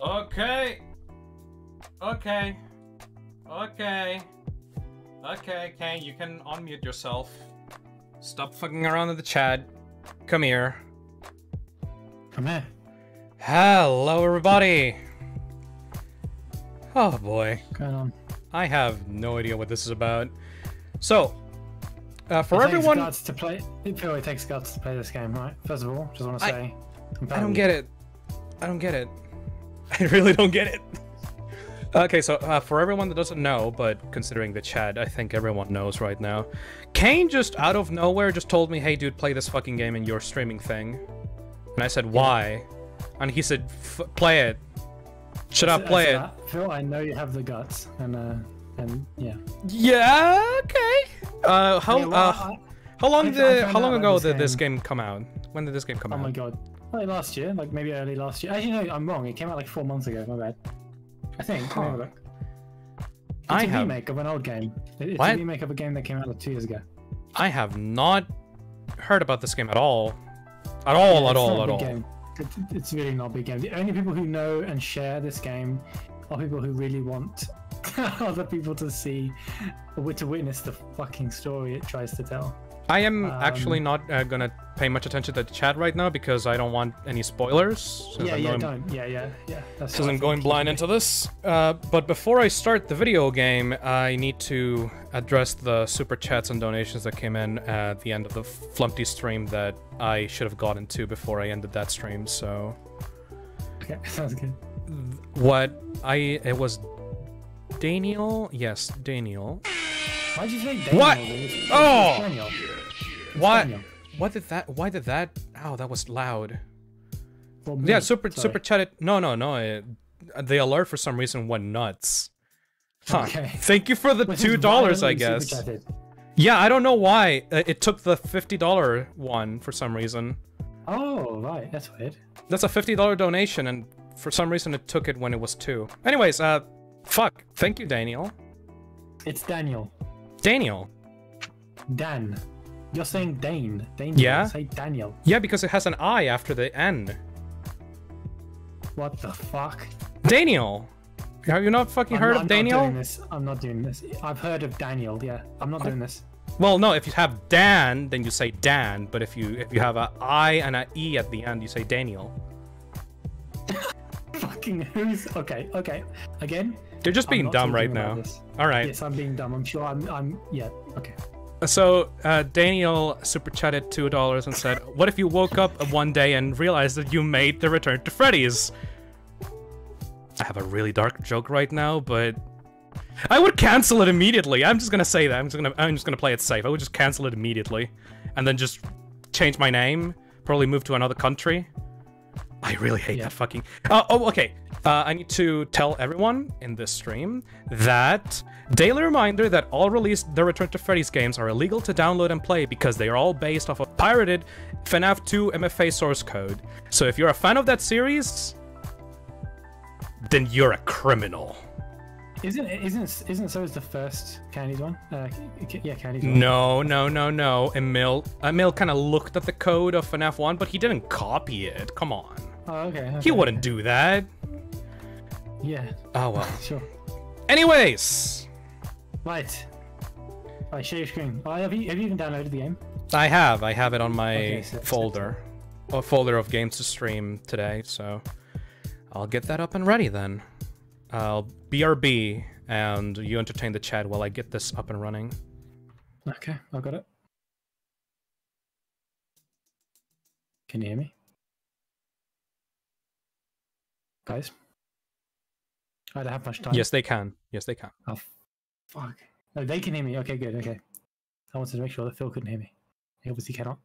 Okay. Okay. Okay. Okay, Kane, you can unmute yourself. Stop fucking around in the chat. Come here. Come here. Hello, everybody. Oh boy, going on? I have no idea what this is about. So, uh, for it takes everyone, guts to play. It really takes guts to play this game, right? First of all, just want to say, I'm I don't get it. I don't get it. I really don't get it. Okay, so uh, for everyone that doesn't know, but considering the chat, I think everyone knows right now. Kane just out of nowhere just told me, "Hey, dude, play this fucking game in your streaming thing," and I said, "Why?" And he said, F- "Play it." Should I play it? Phil, I know you have the guts, and uh, and yeah. Yeah. Okay. Uh, how Yeah, well, uh, I- how long I- did how long ago did this game- game come out? When did this game come oh out? Oh my god, like last year, like maybe early last year. Actually, no, I'm wrong. It came out like four months ago. My bad. I think. Let me have a look. It's I a have- remake of an old game. It- It's What? a remake of a game that came out like two years ago. I have not heard about this game at all. At all, Yeah, at all, at all. Game. It, it's really not a big game. The only people who know and share this game are people who really want other people to see or to witness the fucking story it tries to tell. I am actually Um, not uh, gonna pay much attention to the chat right now because I don't want any spoilers. yeah, I'm yeah, going, don't. Yeah, yeah, yeah. Because I'm going blind into this. Uh, but before I start the video game, I need to address the super chats and donations that came in at the end of the Flumpty stream that I should have gotten to before I ended that stream. So Okay, sounds good. what I it was Daniel, yes, Daniel. Why'd you say Daniel? What? dude? It's- it's Oh! Daniel. It's What? Did that? Why did that? Ow, that was loud. Well, Yeah, super sorry. super chatted. No, no, no. It, the alert for some reason went nuts. Huh. Okay. Thank you for the two dollars, I guess. Yeah, I don't know why. Uh, It took the fifty dollar one for some reason. Oh, right. That's weird. That's a fifty dollar donation, and for some reason it took it when it was two. Anyways, uh, fuck. Thank you, Daniel. It's Daniel. Daniel. Dan. You're saying Dane. Daniel. Yeah? Say Daniel. Yeah, because it has an I after the N. What the fuck? Daniel. Have you not fucking I'm heard not- of I'm Not doing Daniel? this. I'm not doing this. I've heard of Daniel. Yeah, I'm not doing this. Well, no. If you have Dan, then you say Dan. But if you if you have a I and a E at the end, you say Daniel. Fucking who's okay? Okay. Again. You're just being dumb right now. All right. Yes, I'm being dumb. I'm sure. I'm. I'm. Yeah. Okay. So uh, Daniel super chatted two dollars and said, "What if you woke up one day and realized that you made the Return to Freddy's?" I have a really dark joke right now, but I would cancel it immediately. I'm just gonna say that. I'm just gonna I'm just gonna play it safe. I would just cancel it immediately, and then just change my name. Probably move to another country. I really hate Yeah. that fucking. Uh, oh, okay. Uh, I need to tell everyone in this stream that daily reminder that all released The Return to Freddy's games are illegal to download and play because they are all based off of pirated FNAF 2 MFA source code. So if you're a fan of that series, then you're a criminal. Isn't isn't isn't so is the first Candy's one? Uh, yeah, Candy's one. No, no, no, no. Emil, Emil kind of looked at the code of FNAF 1, but he didn't copy it. Come on. Oh, okay. okay He wouldn't okay. do that. Yeah. Oh well. Sure. Anyways, Right. Right. Share your screen. Oh, have you have you even downloaded the game? I have. I have it on my Okay, so- so- folder. A folder of games to stream today, so I'll get that up and ready then. I'll BRB and you entertain the chat while I get this up and running. Okay, I've got it. Can you hear me? Guys? I don't have much time. Yes, they can. Yes, they can. Oh, fuck. No, they can hear me. Okay, good. Okay. I wanted to make sure that Phil couldn't hear me. He obviously cannot.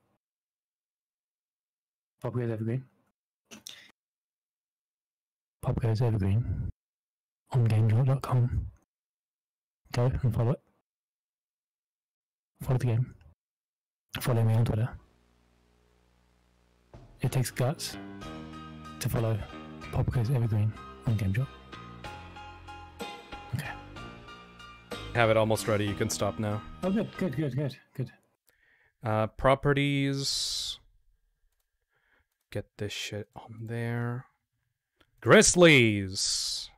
Pop goes evergreen. Pop goes evergreen. On GameJolt.com. Go and follow it. Follow the game. Follow me on Twitter. It takes guts to follow Pop goes evergreen on GameJolt. Okay. Have it almost ready. You can stop now. Oh, good, good, good, good, good. Uh, properties. Get this shit on there. Grizzlies.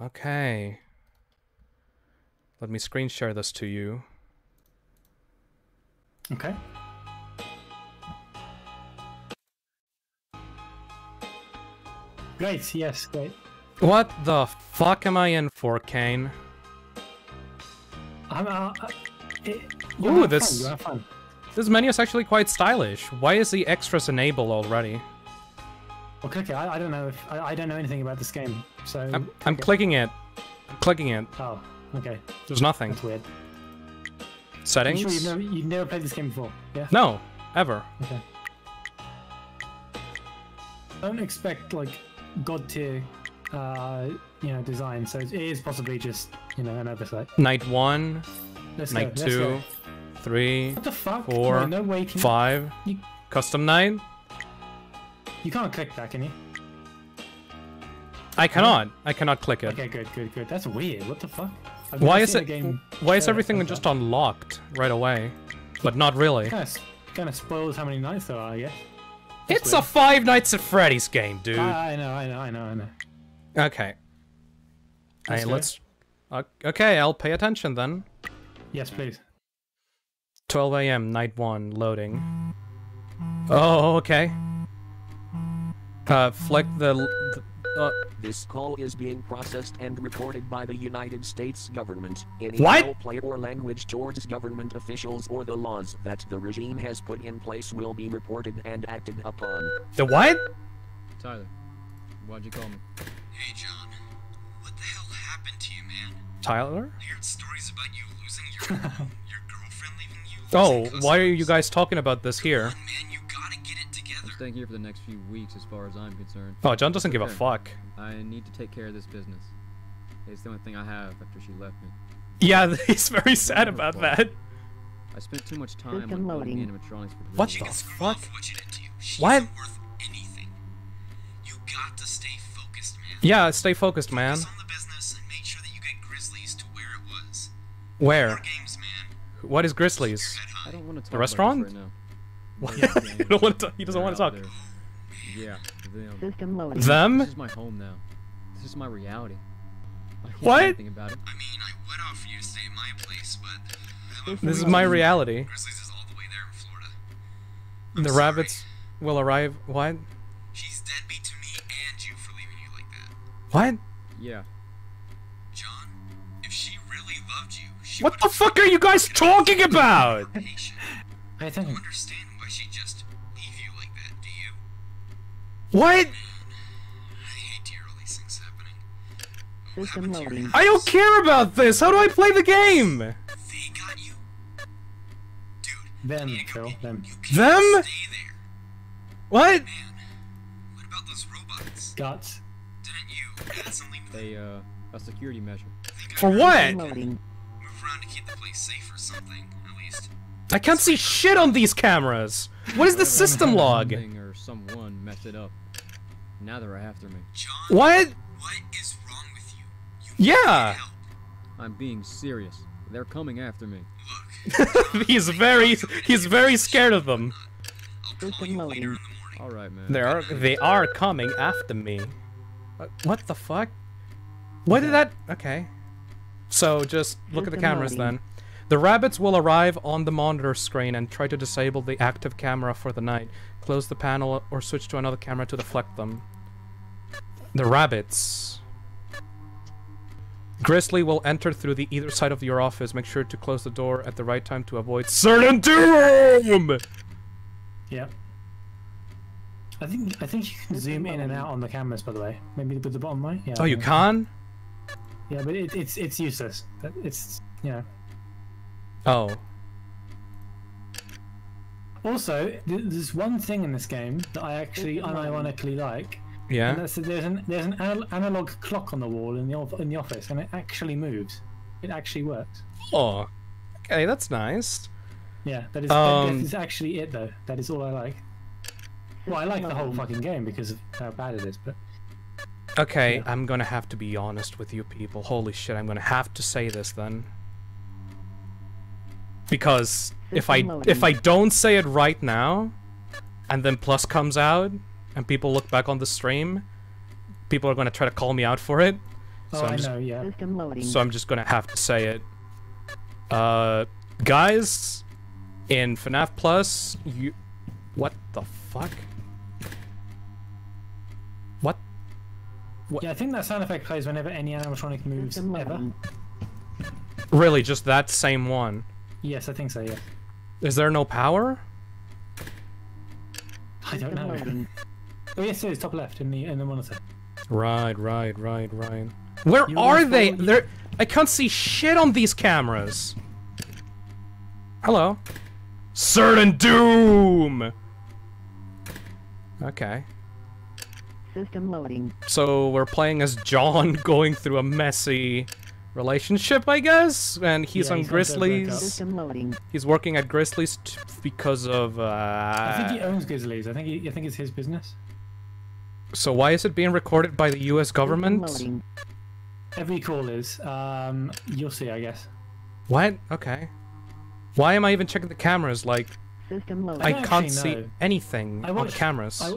Okay. Let me screen share this to you. Okay. Great. Yes. Great. What the fuck am I in for, Kane? I'm. Uh, uh, it, Ooh, this- Fun, you have fun. This menu is actually quite stylish. Why is the extras enabled already? Well, click it. I, I don't know if I, I don't know anything about this game, so. I'm, I'm clicking it. I'm clicking it. Oh. Okay. There's nothing. That's weird. Settings? you sure you've never you've never played this game before? Yeah. No, ever. Okay. Don't expect like god tier, uh, you know, design. So it is possibly just you know an oversight. Night one, Let's night go. Two, three, What the fuck? four, no, no waiting. five. You- Custom night? You can't click that, can you? I cannot. I cannot click it. Okay, good, good, good. That's weird. What the fuck? I've Why is it? Why is everything just unlocked right away? But not really. Kind of, kind of spoils how many nights there are, I guess. It's a Five Nights at Freddy's game, dude. I, I know, I know, I know, I know. Okay. Let's Hey, let's. Uh, okay, I'll pay attention then. Yes, please. 12 a.m. Night one loading. Oh, okay. Uh, flick the. the uh, This call is being processed and recorded by the United States government. Any What? foul play or language towards government officials or the laws that the regime has put in place will be reported and acted upon. the what? Tyler, why'd you call me? Hey, John. What the hell happened to you, man? Tyler? I heard stories about you losing your your girlfriend leaving you. Oh, why are you guys talking about this here? Come on, man, staying here for the next few weeks as far as I'm concerned. Oh, John doesn't give a fuck. I need to take care of this business. It's the only thing I have after she left me. Yeah, he's very sad about that. I spent too much time on building loading. animatronics for What She the fuck? what you did to you. She What? isn't worth anything. You got to stay focused, man. Yeah, stay focused, man. Focus on the business and make sure that you get Grizzlies to where it was. Where? Games, man. What is Grizzlies? Head I don't want to talk The restaurant? about this right now. he don't want to. He doesn't They're want to talk. there. Yeah, them. System loading. Them? This is my home now. This is my reality. I can't What? anything about it. I mean, I would offer you to stay at my place, but This is my reality. Grizzlies is all the way there in Florida. The sorry. rabbits will arrive. What? She's deadbeat to me and you for leaving you like that. What? Yeah. John, if she really loved you, she What the fuck are you guys talking about? been patient. Pay I attention. don't understand What System happened to your loading. I don't care about this. How do I play the game? They got you. Dude, Them, you need to Phil, them. You Them? What? Man, what about those robots? Guts. Didn't you add something to them? They, uh, a security measure. For what? Move around to keep the place safe or something, at least. I can't see shit on these cameras. What is the system log? Or someone messed it up. Now they're after me. John, What? what is wrong with you? You Yeah. I'm being serious. They're coming after me. Look, he's very he's very scared of them. I'll call you later in the morning. Alright, man. They are they are coming after me. Uh, What the fuck? What did that? Okay. So just look at the cameras loading. then. The rabbits will arrive on the monitor screen and try to disable the active camera for the night. Close the panel or switch to another camera to deflect them. The rabbits. Grizzly will enter through the either side of your office. Make sure to close the door at the right time to avoid certain doom. Yeah. I think I think you can zoom in and out on the cameras. By the way, maybe with the bottom right. Yeah. Oh, you can? Yeah, but it, it's it's useless. It's you know. Oh. Also, there's one thing in this game that I actually unironically like, and Yeah. that's there's an there's an analog clock on the wall in the in the office, and it actually moves. It actually works. Oh. Okay, that's nice. Yeah, that is Um, that is actually it though. That is all I like. Well, I like the whole fucking game because of how bad it is, but Okay, Yeah. I'm gonna have to be honest with you people. Holy shit, I'm gonna have to say this then. Because if I if I don't say it right now, and then Plus comes out, and people look back on the stream, people are gonna try to call me out for it. Oh, So I'm I just know. Yeah. So I'm just gonna have to say it. Uh, guys, in FNAF Plus, you, what the fuck? What? Yeah, I think that sound effect plays whenever any animatronic moves ever. Really, just that same one? Yes, I think so. Yeah. Is there no power? I don't know. Loading. Oh yes, it is top left in the in the monitor. Right, right, right, right. Where You are they? follow- They're. I can't see shit on these cameras. Hello. Certain doom. Okay. System loading. So we're playing as John going through a messy relationship, I guess, and he's Yeah, on he's gone through a breakup. Grizzlies. System loading. He's working at Grizzlies t- because of. Uh, I think he owns Grizzlies. I think he, I think it's his business. So why is it being recorded by the U.S. Government? Every call is. Um, you'll see, I guess. What? Okay. Why am I even checking the cameras? Like System loading. I don't can't see know. anything I on watched- cameras. I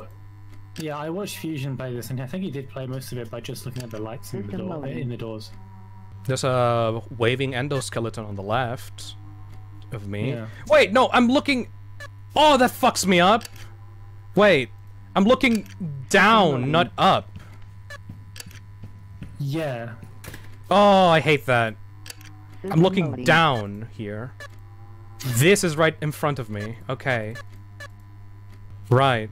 yeah, I watched Fusion play this, and I think he did play most of it by just looking at the lights in the, door, in the doors. There's a waving endoskeleton on the left of me. Yeah. Wait, no, I'm looking. Oh, that fucks me up. Wait, I'm looking down, not up. Yeah. Oh, I hate that. I'm looking loading. down here. This is right in front of me. Okay. Right.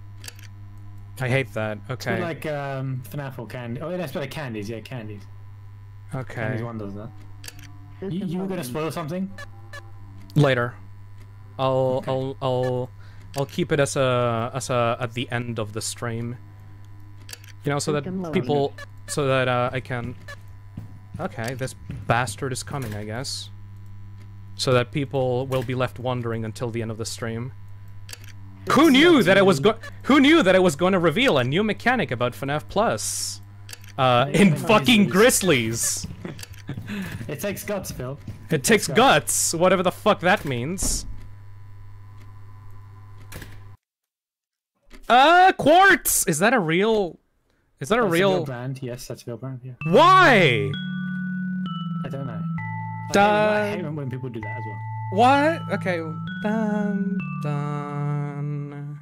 I hate that. It's Okay. like um, FNAF or Candy. Oh, that's better. Candies. Yeah, Candies. Candies Okay. one does that. You, you were gonna spoil something? Later. I'll Okay. I'll I'll I'll keep it as a as a at the end of the stream. You know, so that people so that uh, I can. Okay, this bastard is coming, I guess. So that people will be left wondering until the end of the stream. Who knew that I was go- Who knew that I was going to reveal a new mechanic about FNAF Plus? Uh, in fucking Grizzlies. It takes guts, Phil. It takes guts. guts, whatever the fuck that means. Uh, quartz! Is that a real... Is that a That's real... brand. Yes, that's a real brand. Yeah. Why? I don't know. I hate, I hate when- when people do that as well. What? Okay. Dun, dun.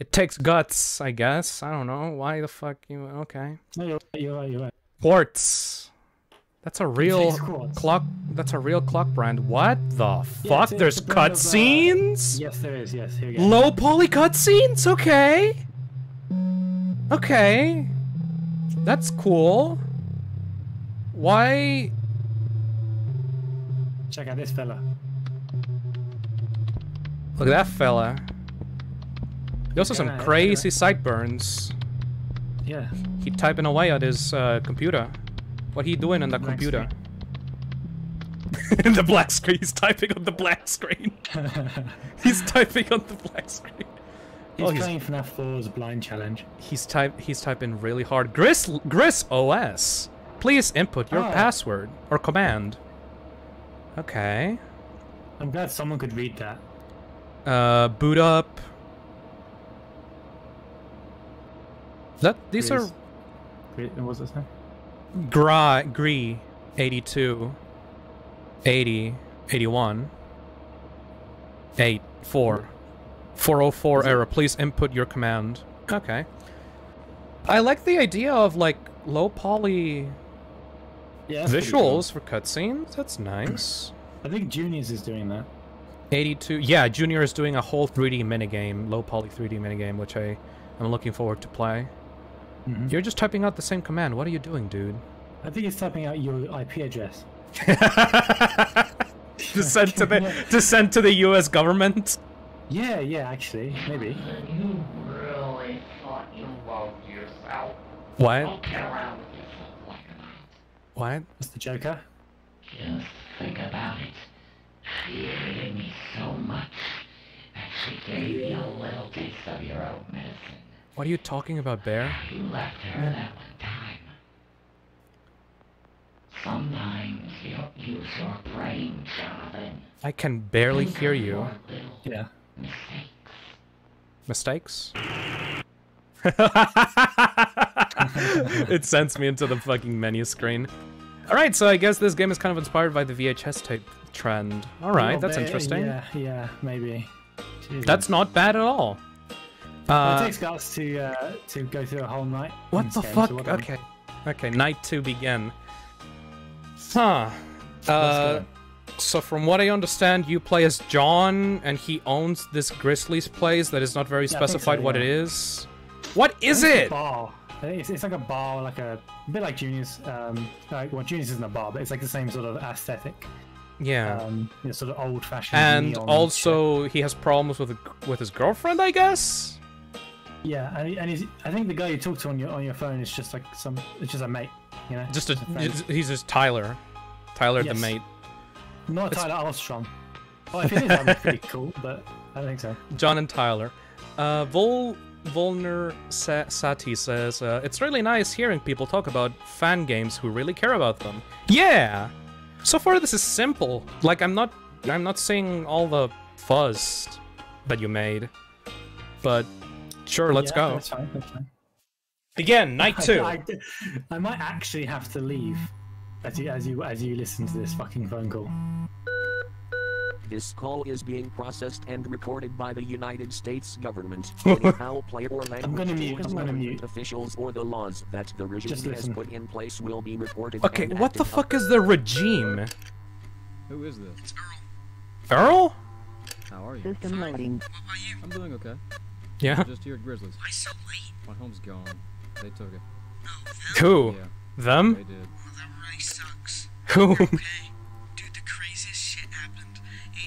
It takes guts, I guess. I don't know. Why the fuck you... Okay. No, you're right. You're right. You're right. Quartz. That's a real clock... That's a real clock brand. What the fuck? There's uh, cutscenes? Yes, there is. Yes, here we go. Low poly cutscenes? Okay. Okay. That's cool. Why? Check out this fella. Look at that fella. He also some crazy sideburns. Yeah. He typing away at his uh, computer. What he doing on the Black computer? In the black screen. He's typing on the black screen. he's typing on the black screen. He's Oh, he's- playing FNAF 4's Blind Challenge. He's type he's typing really hard. Gris Gris OS. Please input your Ah. password or command. Okay. I'm glad someone could read that. Uh boot up. That these Gris. are Read, what's this name? Gra Gree 82 80 81 8 4 404 error. Please input your command. Okay. I like the idea of like low poly Yeah. visuals for cutscenes. That's nice. I think Juniors is doing that. 82. Yeah, Junior is doing a whole 3D minigame, low poly 3D minigame, which I am looking forward to play. Mhm. You're just typing out the same command. What are you doing, dude? I think he's typing out your IP address. to send to the to send to the U.S. government. Yeah, yeah, actually, maybe. You really thought you loved yourself? What? Don't get around with yourself like. What? That's the Joker. Just think about it. She hated me so much that she gave you a little taste of your own medicine. What are you talking about, Bear? You left her that one time. Sometimes you use your brain, Jonathan. I can barely Think hear you. Yeah. mistakes. Mistakes? it sends me into the fucking menu screen. All right, so I guess this game is kind of inspired by the VHS tape trend. All right, that's bit, interesting. Yeah, yeah, maybe. Jesus. That's not bad at all. It Uh, takes guts to uh, to go through a whole night. what the game, fuck? so. Okay, okay, night two begin. Huh. Uh, so from what I understand, you play as John, and he owns this Grizzlies place that is not very Yeah, think so, specified what it yeah. is. What is it? bar. It's, it's like a bar, like a, a bit like Junior's. Um, like well, Junior's isn't a bar, but it's like the same sort of aesthetic. Yeah. Um, sort of old-fashioned. and also, he has problems with with his girlfriend, I guess. Yeah, and, and he's, I think the guy you talk to on your on your phone is just like some, it's just a mate, you know. Just a, friend. he's just Tyler, Tyler the mate. not it's- Tyler Armstrong. If it is, that'd be pretty cool, but I don't think so. John and Tyler. Uh, Vol Volner Sa- Sati says uh, it's really nice hearing people talk about fan games who really care about them. Yeah. So far, this is simple. Like I'm not, I'm not seeing all the fuzz that you made, but sure, let's Yeah, go. That's fine. That's fine. Again, night two. I, I, I might actually have to leave as you as you as you listen to this fucking phone call. This call is being processed and recorded by the United States government. Any foul play or language gonna mute, I'm gonna government mute. officials or the laws that the regime Just has put in place will be reported. Okay, what the acted fuck is the regime? Who is this? It's Earl. Earl? How are you? System loading. What about you? I'm doing okay. Yeah. I'm just here at Grizzlies. Why so late? My home's gone. They took it. Oh, them? Who? Yeah, Them? they did. Well, that really sucks. Who? Okay. Dude, the craziest shit happened.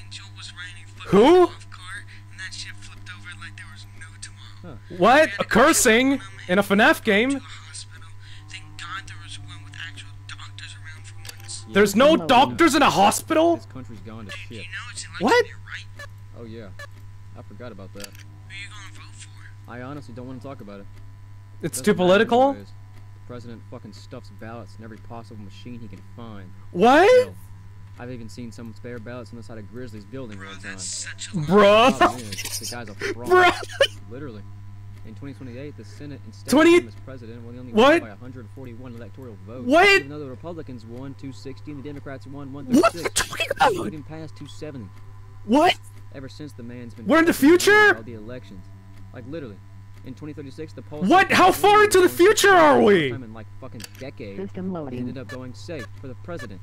Angel was riding a fucking Who? golf cart, and that shit flipped over like there was no tomorrow. What? A cursing in a FNAF game? To a hospital. Thank God there was one with actual doctors around for once. Yeah, There's no No. doctors in a hospital? This country's gone to Dude, shit. you know it's election What? right? Oh yeah, I forgot about that. I honestly don't want to talk about it. It's Doesn't too political? The president fucking stuffs ballots in every possible machine he can find. What? Hell, I've even seen some spare ballots on the side of Grizzly's building Bro, one time. that's such a lie. Bruh. Problem is, the guy's a fraud. Bruh. Literally. In 2028, the Senate instead 20 of him as president will only What? win by 141 electoral votes. What? Even though the Republicans won 260 and the Democrats won What 136. talking He even passed 270. What? Ever since the man's been We're in the future? all the elections. Like literally. In 2036, the polls. What? How far into the future are we? first time In like fucking decade. System He loading. ended up going safe for the president.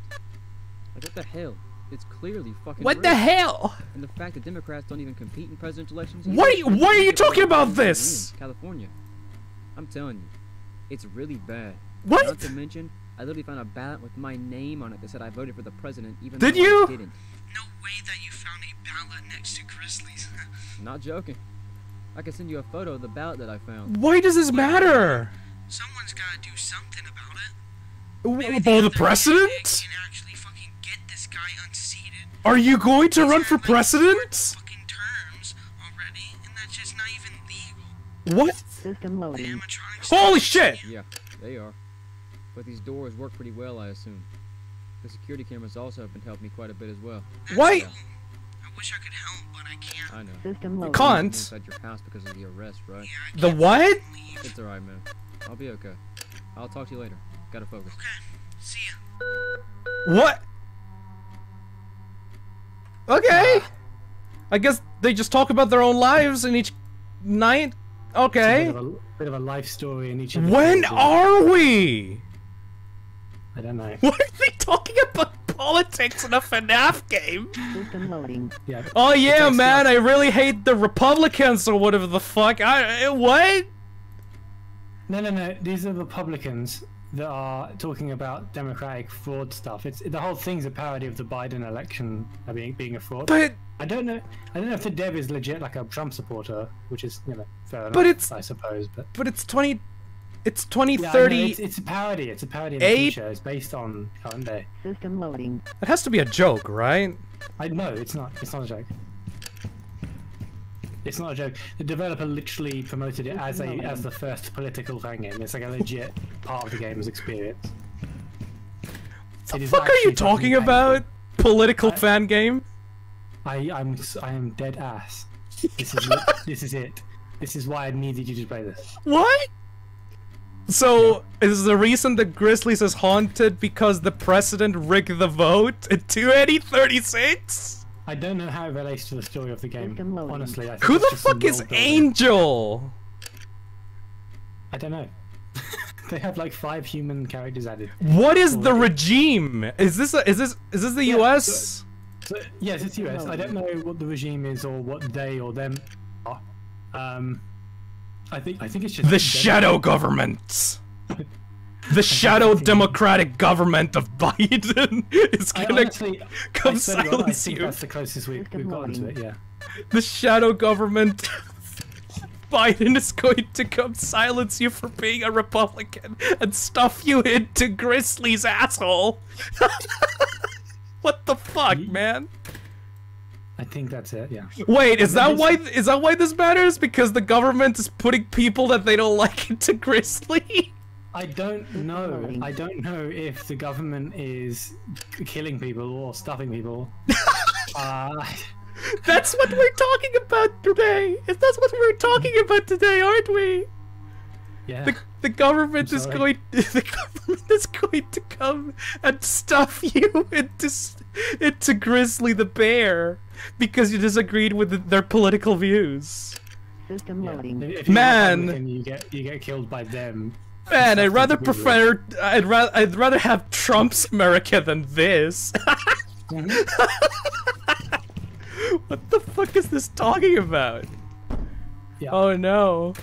Like what the hell? It's clearly fucking. What the hell? And the fact that Democrats don't even compete in presidential elections. What are you- why are you talking about this? California. I'm telling you, it's really bad. What? Not to mention, I literally found a ballot with my name on it that said I voted for the president, even Did though I you? didn't. No way that you found a ballot next to Grizzlies. Not joking. I can send you a photo of the ballot that I found. Why does this matter? Someone's gotta do something about it. W- Maybe About the other president? candidates Can actually fucking get this guy unseated. Are you going to run for He's like, president? Fucking terms already, and that's just not even legal. What? System loading. Holy shit! Yeah, they are. But these doors work pretty well, I assume. The security cameras also have been helping me quite a bit as well. Why- cool. I wish I could help, but I can't. I know. System loading. Can't. Inside your house because of the arrest, right? Yeah, I The can't what? leave. It's alright, man. I'll be okay. I'll talk to you later. Gotta focus. Okay, see ya. What? Okay. I guess they just talk about their own lives in each night. Okay. Bit of, a, bit of a life story in each. of When calls, are we? I don't know. What are they talking about politics in a FNAF game? System loading. Yeah. Oh yeah, man, us- I really hate the Republicans or whatever the fuck. I eh, what? No, no, no. These are Republicans that are talking about democratic fraud stuff. It's the whole thing's a parody of the Biden election being being a fraud. But I don't know. I don't know if the dev is legit like a Trump supporter, which is you know fair enough. But it's- I suppose, but but it's twenty, it's 2030. yeah, I it's, it's a parody. It's a parody of the Eight- future. It's based on current day. System loading. It has to be a joke, right? I know it's not. It's not a joke. It's not a joke. The developer literally promoted it as a as the first political fan game. It's like a legit part of the game's experience. What the It is fuck are you talking painful. about? Political I- fan game? I I'm I am dead ass. This is this is it. This is why I needed you to play this. What? So, is the reason the Grizzlies is haunted because the president rigged the vote in 2036? I don't know how it relates to the story of the game. Honestly, I think Who the fuck is world building. Angel? I don't know. they have like five human characters added. What is the regime? Is this a, is this is this the Yeah, U.S.? So, yes, it's US. I don't know what the regime is or what they or them are. Um, I think I think it's just The shadow government. The shadow democratic government of Biden is gonna honestly, come swear to God, I silence think you. that's the closest we, we've gotten to it. Yeah. The shadow government. Biden is going to come silence you for being a Republican and stuff you into Grizzly's asshole. what the fuck, man? I think that's it. Yeah. Wait, is that why is that why this matters? Because the government is putting people that they don't like into Grizzly? I don't know. I don't know if the government is killing people or stuffing people. uh, That's what we're talking about today. If that's what we're talking about today, aren't we? yeah. The, the government is going the government is going to come and stuff you into s- into Grizzly the bear because you disagreed with their political views. System Yeah. loading. If you're Man. Republican, you get you get killed by them. Man, I'd rather into Grizzly. prefer I'd rather I'd rather have Trump's America than this. Mm-hmm. what the fuck is this talking about? Yeah. Oh no.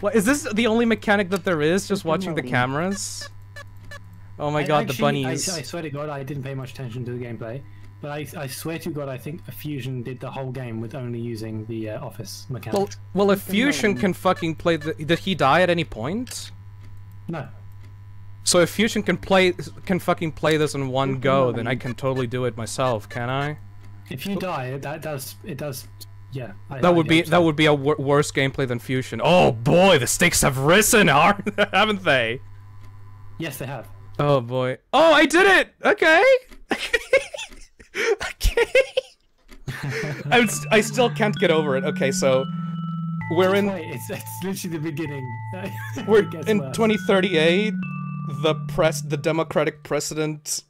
What is this the only mechanic that there is? Just watching the cameras? Oh my I god, the actually- I- bunnies. I, swear to God, I didn't pay much attention to the gameplay, but I, I swear to God, I think Fusion did the whole game with only using the uh, Office mechanic. Well, well, if Fusion can fucking play the, did he die at any point? no, So if Fusion can play, can fucking play this in one go, then I can totally do it myself, can I? if you die, that does it does. Yeah, I, That I would be that would be a wor- worse gameplay than Fusion. Oh boy, the stakes have risen, haven't they? Yes, they have. Oh boy. Oh, I did it. Okay. okay. I'm st- I still can't get over it. Okay, so we're in Wait, it's, it's literally the beginning. we're in worse. 2038. The press, the Democratic president,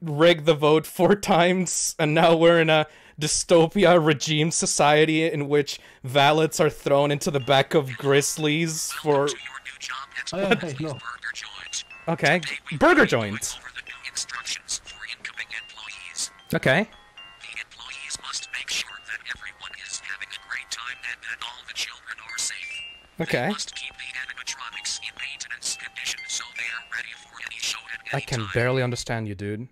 rigged the vote four times, and now we're in a dystopia regime society in which valets are thrown into the back of grizzlies for. To your new job at Oh, hey, no. Okay, burger will be going joint. over the new instructions for incoming employees. Okay. The employees must make sure that everyone is having a great time and that all the children are safe. Okay. They must keep the animatronics in maintenance condition so they are ready for any show at any I can time. barely understand you, dude.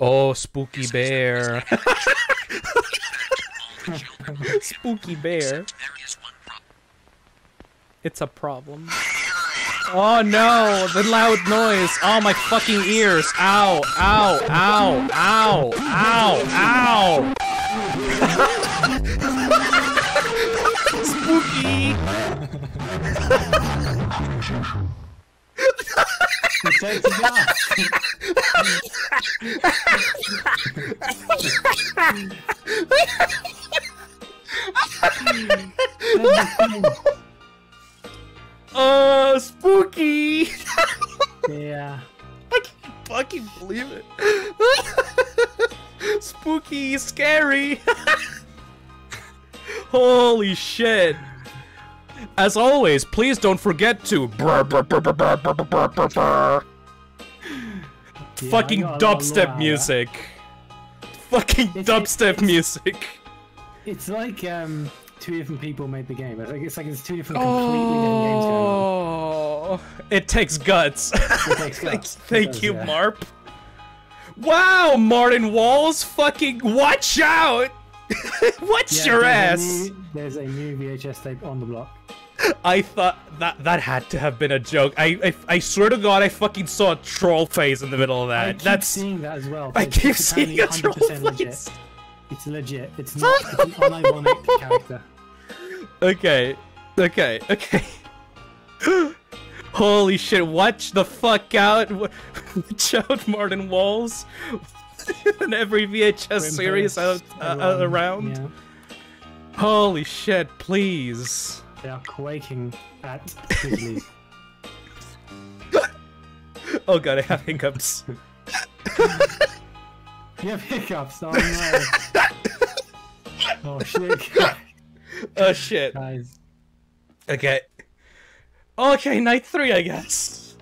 Oh, spooky bear. All the children will spooky bear. There is one problem. It's a problem. Oh no, the loud noise. Oh my fucking ears. Ow, ow, ow, ow, ow, ow. Spooky. It's time to die uh, spooky. yeah. I can't fucking believe it. spooky, scary. Holy shit. As always, please don't forget to fucking dubstep music. Fucking dubstep music. It's like um two different people made the game. I think it's like it's two different completely different games going on. Oh, it takes guts. It takes Thank, guts. Thank does, you, yeah. Marp. Wow, Martin Walls, fucking watch out! watch Yeah, your there's ass! A new, there's a new VHS tape on the block. I thought that that had to have been a joke. I, I I swear to God, I fucking saw a troll face in the middle of that. I keep That's seeing that as well. I keep seeing a troll 100% legit. Face. It's legit. It's not it's an unironic character. Okay, okay, okay. Holy shit! Watch the fuck out! Watch out, Martin Walls! in every VHS series out, uh, around. Yeah. Holy shit, please. They are quaking at Grizzlies. Oh god, I have hiccups. You have hiccups. Oh no. oh shit, Oh shit. guys. Okay. Okay, night three, I guess.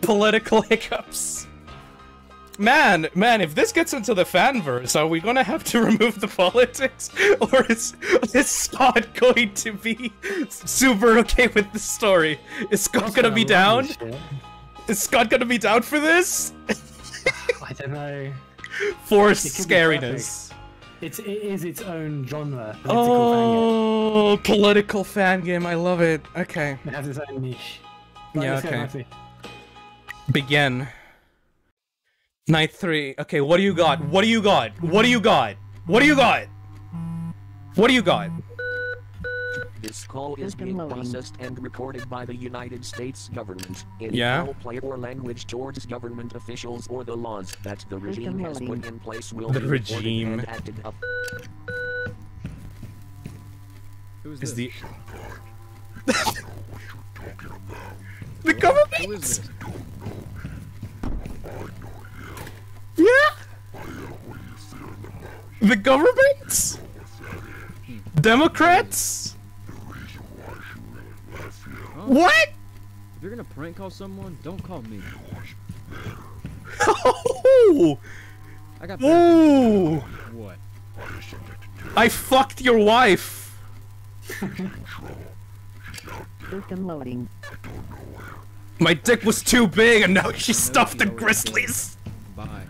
Political hiccups. Man, man, if this gets into the fanverse, are we gonna have to remove the politics? Or is, is Scott going to be super okay with the story? Is Scott gonna be down? Is Scott gonna be down for this? I don't know. Force It scariness. It's it is its own genre. Political. Oh, political fan game, I love it. Okay. It has its own niche. Yeah, okay. Begin. Night three. Okay, what do you got? What do you got? What do you got? What do you got? What do you got? This call is being loading. processed and recorded by the United States government. In Yeah? foul play or language towards government officials or the laws that the regime has put in place will The be reported regime. and acted up. Who's Is this? the the government? Who is this? Yeah. The government? Hmm. Democrats? What? If you're gonna prank call someone, don't call me. Oh! I got better things Oh! What? I fucked your wife. System loading. My dick was too big and now she stuffed you in know what it grizzlies. Bye.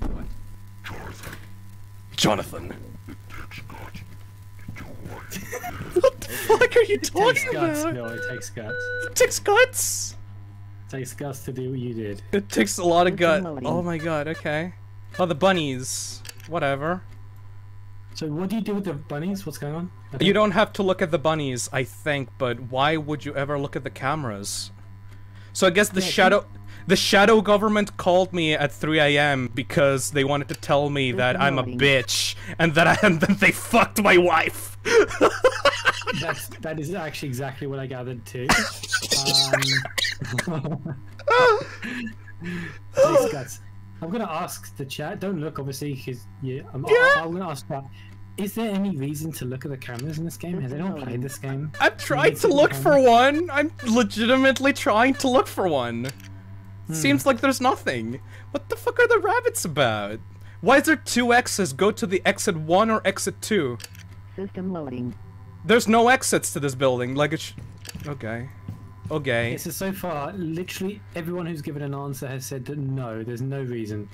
What? Jonathan. what the fuck are you Takes talking guts, about? no, it takes guts. It takes guts. takes guts to do what you did. It takes a lot of System gut. Oh my god, okay. Oh, the bunnies. Whatever. So what do you do with the bunnies? What's going on? You don't have to look at the bunnies, I think, but why would you ever look at the cameras? So I guess the Yeah, shadow the shadow government called me at 3 a.m. because they wanted to tell me that I'm a bitch and that I and then they fucked my wife. That's that is actually exactly what I gathered too. Um, takes guts. I'm gonna ask the chat. Don't look, obviously, because yeah, I'm, Yeah. I'm gonna ask that. Is there any reason to look at the cameras in this game? Has anyone played this game? I'm trying to to look for one. I'm legitimately trying to look for one. Hmm. Seems like there's nothing. What the fuck are the rabbits about? Why is there two exits? Go to the exit one or exit two. System loading. There's no exits to this building. Like it's. Okay. Okay. Okay, so so far, literally everyone who's given an answer has said that no, there's no reason.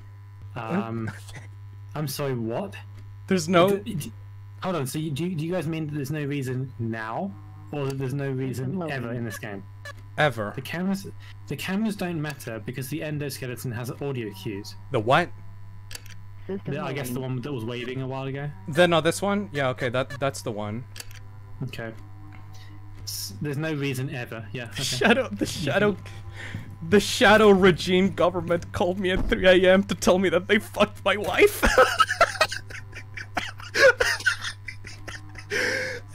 Um, I'm sorry, what? There's no. D- d- Hold on. So you, do, you, do you guys mean that there's no reason now, or that there's no reason ever in this game? Ever. The cameras, the cameras don't matter because the endoskeleton has audio cues. The what? The- I guess the one that was waving a while ago. Then no, this one? Yeah, okay, that that's the one. Okay. S- There's no reason ever. Yeah. Okay. Shadow the shadow the shadow regime government called me at 3 a.m. to tell me that they fucked my wife.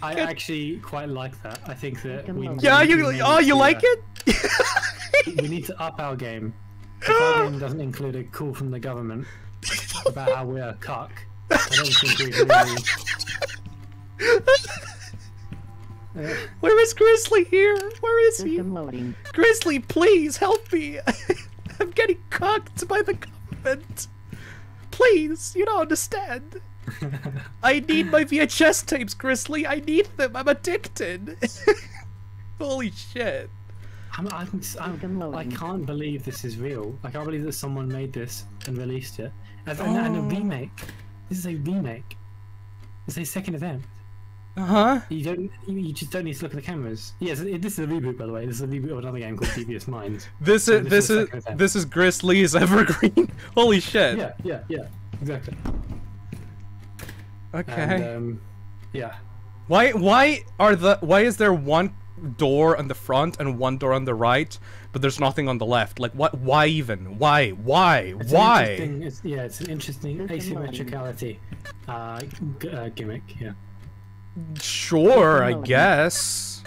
I actually quite like that. I think that we. yeah, you oh you to, like uh, it? We need to up our game. If our game doesn't include a call from the government about how we're a cuck, I don't think we really. Uh, Where is Grizzly here? Where is he? Loading. Grizzly, please help me. I'm getting cocked by the government. Please, you don't understand. I need my VHS tapes, Grizzly. I need them. I'm addicted. Holy shit. I'm, I'm, I'm, System I can't believe this is real. I can't believe that someone made this and released it. As, and, and a Oh. remake. This is a remake. It's a second event. Uh huh. You don't. You, you just don't need to look at the cameras. Yes, it, this is a reboot, by the way. This is a reboot of another game called Devious Minds. This So is this this is the is second event. this is Grizzly's Evergreen. Holy shit. Yeah, yeah, yeah. Exactly. Okay. And, um, yeah. Why why are the why is there one door on the front and one door on the right, but there's nothing on the left. Like, what? Why even? Why? Why? It's Why? It's, yeah, it's an interesting System asymmetricality uh, uh, gimmick. Yeah. Sure, I guess.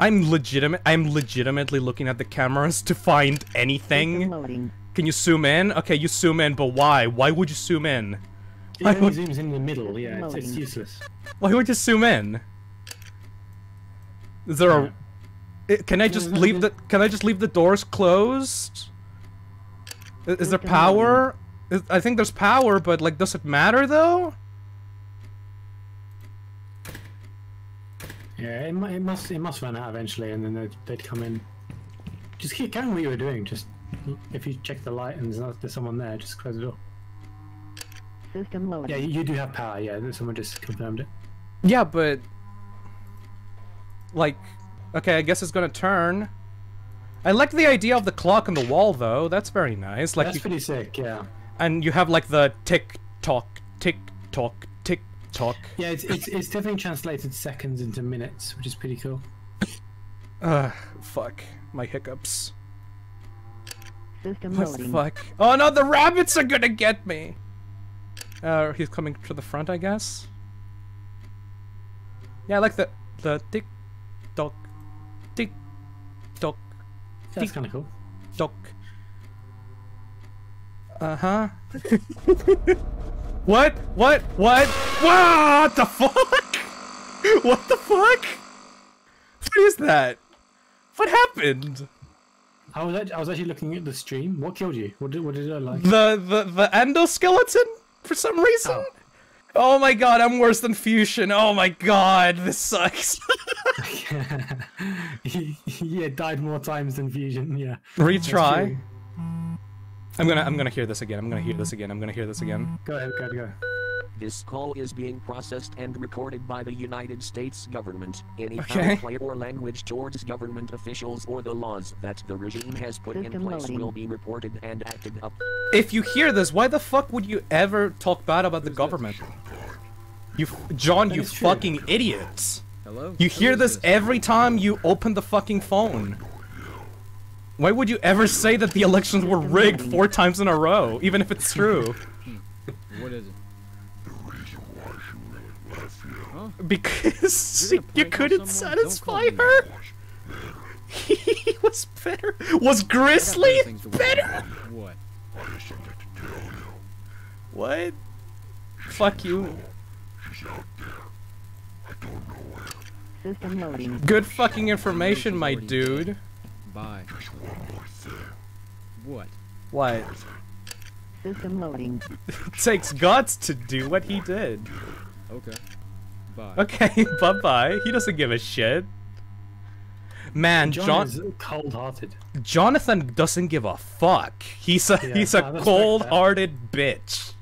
I'm legitimate. I'm legitimately looking at the cameras to find anything. Can you zoom in? Okay, you zoom in, but why? Why would you zoom in? It I only would- zooms in the middle. Yeah, it's, it's Loading. useless. Why would you zoom in? Is there a? I- eh, Can I just leave the? Can I just leave the doors closed? I- Is there power? Is- I think there's power, but like, does it matter though? Yeah, it, it must it must run out eventually, and then they'd, they'd come in. Just keep carrying what you were doing. Just if you check the light and there's, not, there's someone there, just close the door. System loading. Yeah, you, you do have power. Yeah, someone just confirmed it. Yeah, but like, okay, I guess it's gonna turn. I like the idea of the clock on the wall, though. That's very nice. Like, That's you, pretty sick. Yeah. and you have like the tick tock, tick tock, tick tock. Yeah, it's, it's it's definitely translated seconds into minutes, which is pretty cool. Ugh, fuck my hiccups. System What the fuck? Oh no, the rabbits are gonna get me. Uh, he's coming to the front, I guess. Yeah, I like the the tick tock, tick tock, That's kind of cool. tock. Uh huh. what? What? What? What the fuck? What the fuck? What is that? What happened? I was act- I was actually looking at the stream. What killed you? What did what did it look like? The the the endoskeleton for some reason. Oh. oh. my god, I'm worse than fusion. Oh my god, this sucks. yeah, died more times than Fusion. Yeah. Retry. I'm gonna I'm gonna hear this again. I'm gonna hear this again. I'm gonna hear this again. Go ahead, go ahead, go. This call is being processed and recorded by the United States government. Any Okay. foul play or language towards government officials or the laws that the regime has put in place loading. will be reported and acted up. If you hear this, why the fuck would you ever talk bad about the government? You, f- John, you is true. fucking idiots. Hello? You hear is this every time you open the fucking phone. Why would you ever say that the elections were rigged four times in a row, even if it's true? Hmm. What is it? Because You're you gonna prank on couldn't satisfy her. he was better. Was Grizzly better things to worry better? What? What? Fuck you. System loading. Good fucking information, my dude. Bye. What? What? System loading. It takes guts to do what he did. Okay. Bye. Okay, bye bye. He doesn't give a shit. Man, John, John, is cold-hearted. Jonathan doesn't give a fuck. He's a Yeah, he's I a respect that. cold-hearted bitch.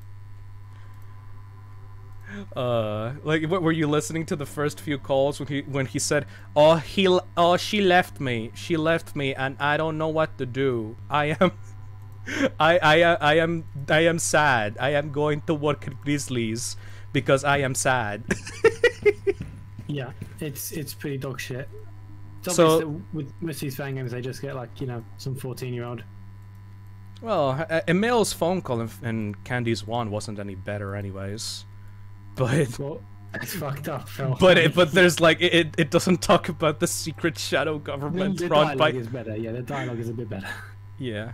Uh, like, what, were you listening to the first few calls when he when he said, "Oh, he, oh, she left me. She left me, and I don't know what to do. I am, I, I, uh, I am, I am sad. I am going to work at Grizzlies because I am sad." Yeah, it's it's pretty dog shit. It's So- that with these fan games, they just get like you know some fourteen-year-old. Well, uh, Emil's phone call in, in Candy's one wasn't any better, anyways. But Well, it's fucked up. Phil. but it, but there's like it, it- doesn't talk about the secret shadow government the run by dialogue is better. Yeah, the dialogue is a bit better. yeah.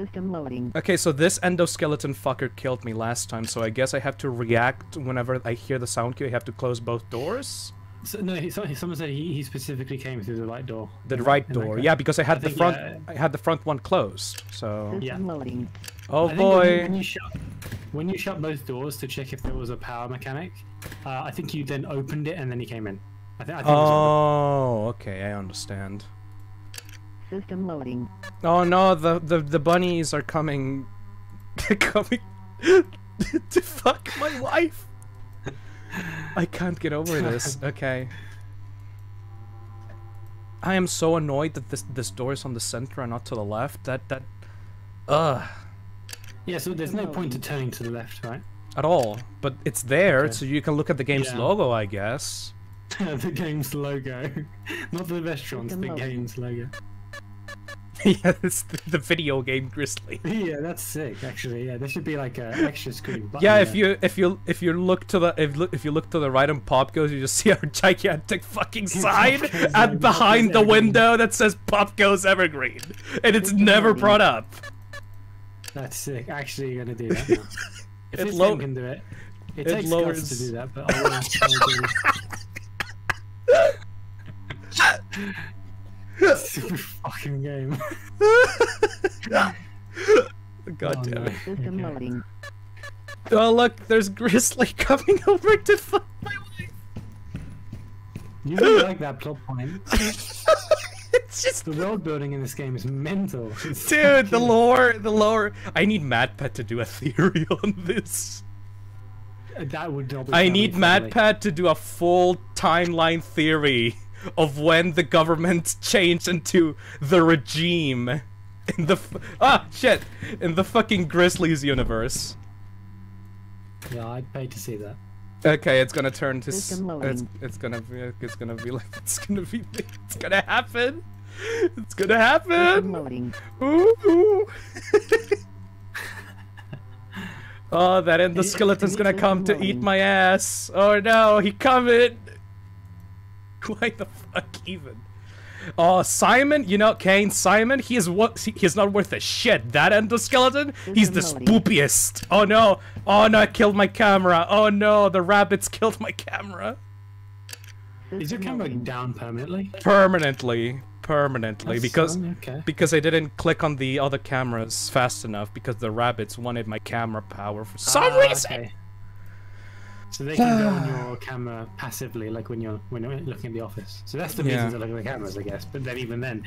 System loading. Okay, so this endoskeleton fucker killed me last time, so I guess I have to react whenever I hear the sound cue. I have to close both doors. So, no, he, someone said he, he specifically came through the right door. The In right that- door, yeah, because I had I the think, front. yeah. I had the front one closed. So System Yeah. loading. oh I think when you- boy. When you, shut, when you shut both doors to check if there was a power mechanic, uh, I think you then opened it and then he came in. I, th- I think. it was Oh, okay, I understand. System loading. Oh no, the the, the bunnies are coming coming to fuck my wife. I can't get over this. Okay. I am so annoyed that this this door is on the center and not to the left. That that ugh yeah, so there's no point to turning to the left, right? at all. But it's there Okay. so you can look at the game's Yeah. logo, I guess. the game's logo, not the restaurants. System The game's logo. yeah, it's the, the video game Grizzly. Yeah, that's sick. Actually, yeah, there should be like a extra screen. Button Yeah, if there. you if you if you look to the if look if you look to the right and pop goes, you just see our gigantic fucking sign and behind the Evergreen. window that says Pop Goes Evergreen, and it's never brought up. That's sick. Actually, you're gonna do that now. If It this can do it, it, it takes lowers- to do that. But I will, I will do Super fucking game. God Oh, damn it! System Okay. Oh look, there's Grizzly coming over to fuck my wife. You really like that plot point. It's just The world building in this game is mental. It's Dude, the fucking- lore, the lore. I need MatPat to do a theory on this. That would not be I need friendly. MatPat to do a full timeline theory of when the government changed into the regime in the f- ah shit in the fucking Grizzlies universe. Yeah, I'd pay to see that. Okay, it's gonna turn to s- it's, it's gonna be it's gonna be like it's gonna be it's gonna happen. It's gonna happen. System loading. Ooh, ooh. oh, that endoskeleton's gonna come to eat my ass. Oh no, he coming. Why the fuck even? Oh, Simon, you know, Kane, Simon, he is what? He, he's not worth a shit. That endoskeleton, he's the spoopiest. Oh no, oh no, I killed my camera. Oh no, the rabbits killed my camera. Is your camera down permanently? Permanently, permanently, That's because fun, okay. because I didn't click on the other cameras fast enough because the rabbits wanted my camera power for some Ah, reason. okay. So they can go on your camera passively, like when you're when you're looking at the office. So that's the Yeah. reason to look at the cameras, I guess. But then even then,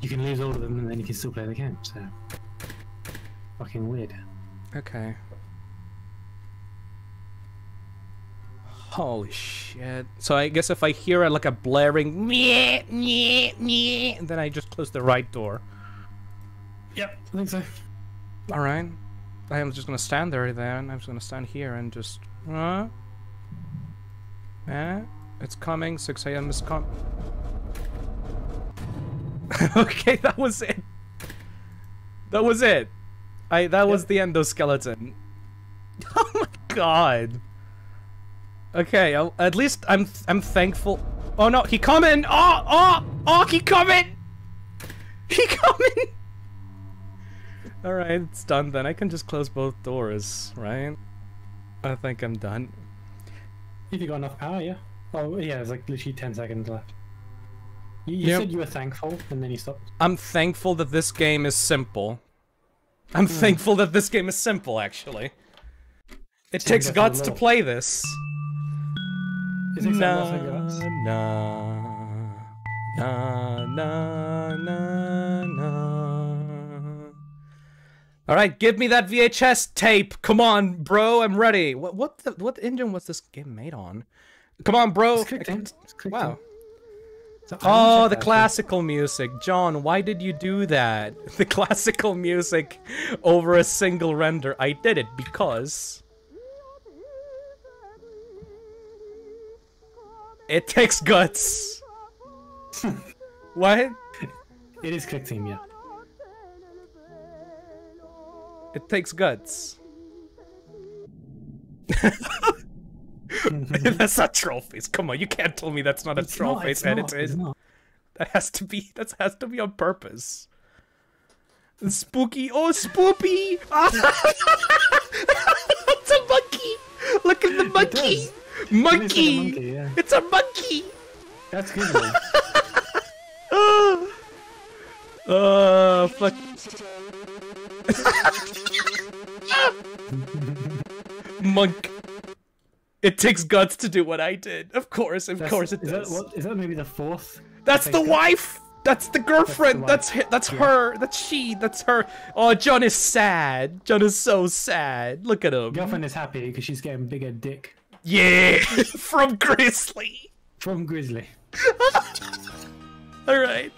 you can lose all of them, and then you can still play the game. So fucking weird. Okay. Holy shit. So I guess if I hear a, like a blaring meh, meh, meh, then I just close the right door. Yep, I think so. Alright. I am just gonna stand there then. I'm just gonna stand here and just uh Eh? It's coming, 6 a.m. is com Okay, that was it. That was it. I that was the endoskeleton. Oh my god. Okay, I'll- at least I'm I'm thankful. Oh no, he coming! Oh, oh, oh, he coming! He coming! Alright, it's done then. I can just close both doors, right? I think I'm done. If you got enough power, yeah. Oh yeah, there's like literally ten seconds left. You, you Yep. said you were thankful, and then you stopped. I'm thankful that this game is simple. I'm hmm. thankful that this game is simple, actually. It takes guts to play this. Is it takes a lot Na, of guts. na, na, na, na, na. All right, give me that VHS tape. Come on, bro, I'm ready. What what the, what engine was this game made on? Come on, bro. It's clicked in. It's clicked in. Wow. So Oh, the classical music. John, why did you do that? The classical music over a single render. I did it because it takes guts. what? It is Clickteam, yeah. It takes guts. Mm-hmm. that's not trophies. Come on, you can't tell me that's not a It's it's not, edited. it's. That has to be. That has to be on purpose. Spooky. Oh, spoopy! it's a monkey. Look at the monkey. Monkey. It is like a monkey, yeah. It's a monkey. That's good. Oh, oh fuck. Monk. It takes guts to do what I did. Of course, of That's- course it is does. That, what, is that maybe the fourth? That's the guts? wife. That's the girlfriend. That's hi- that's her. That's she. That's her. Oh, John is sad. John is so sad. Look at him. Girlfriend is happy because she's getting bigger dick Yeah, from Grizzly. from Grizzly. All right.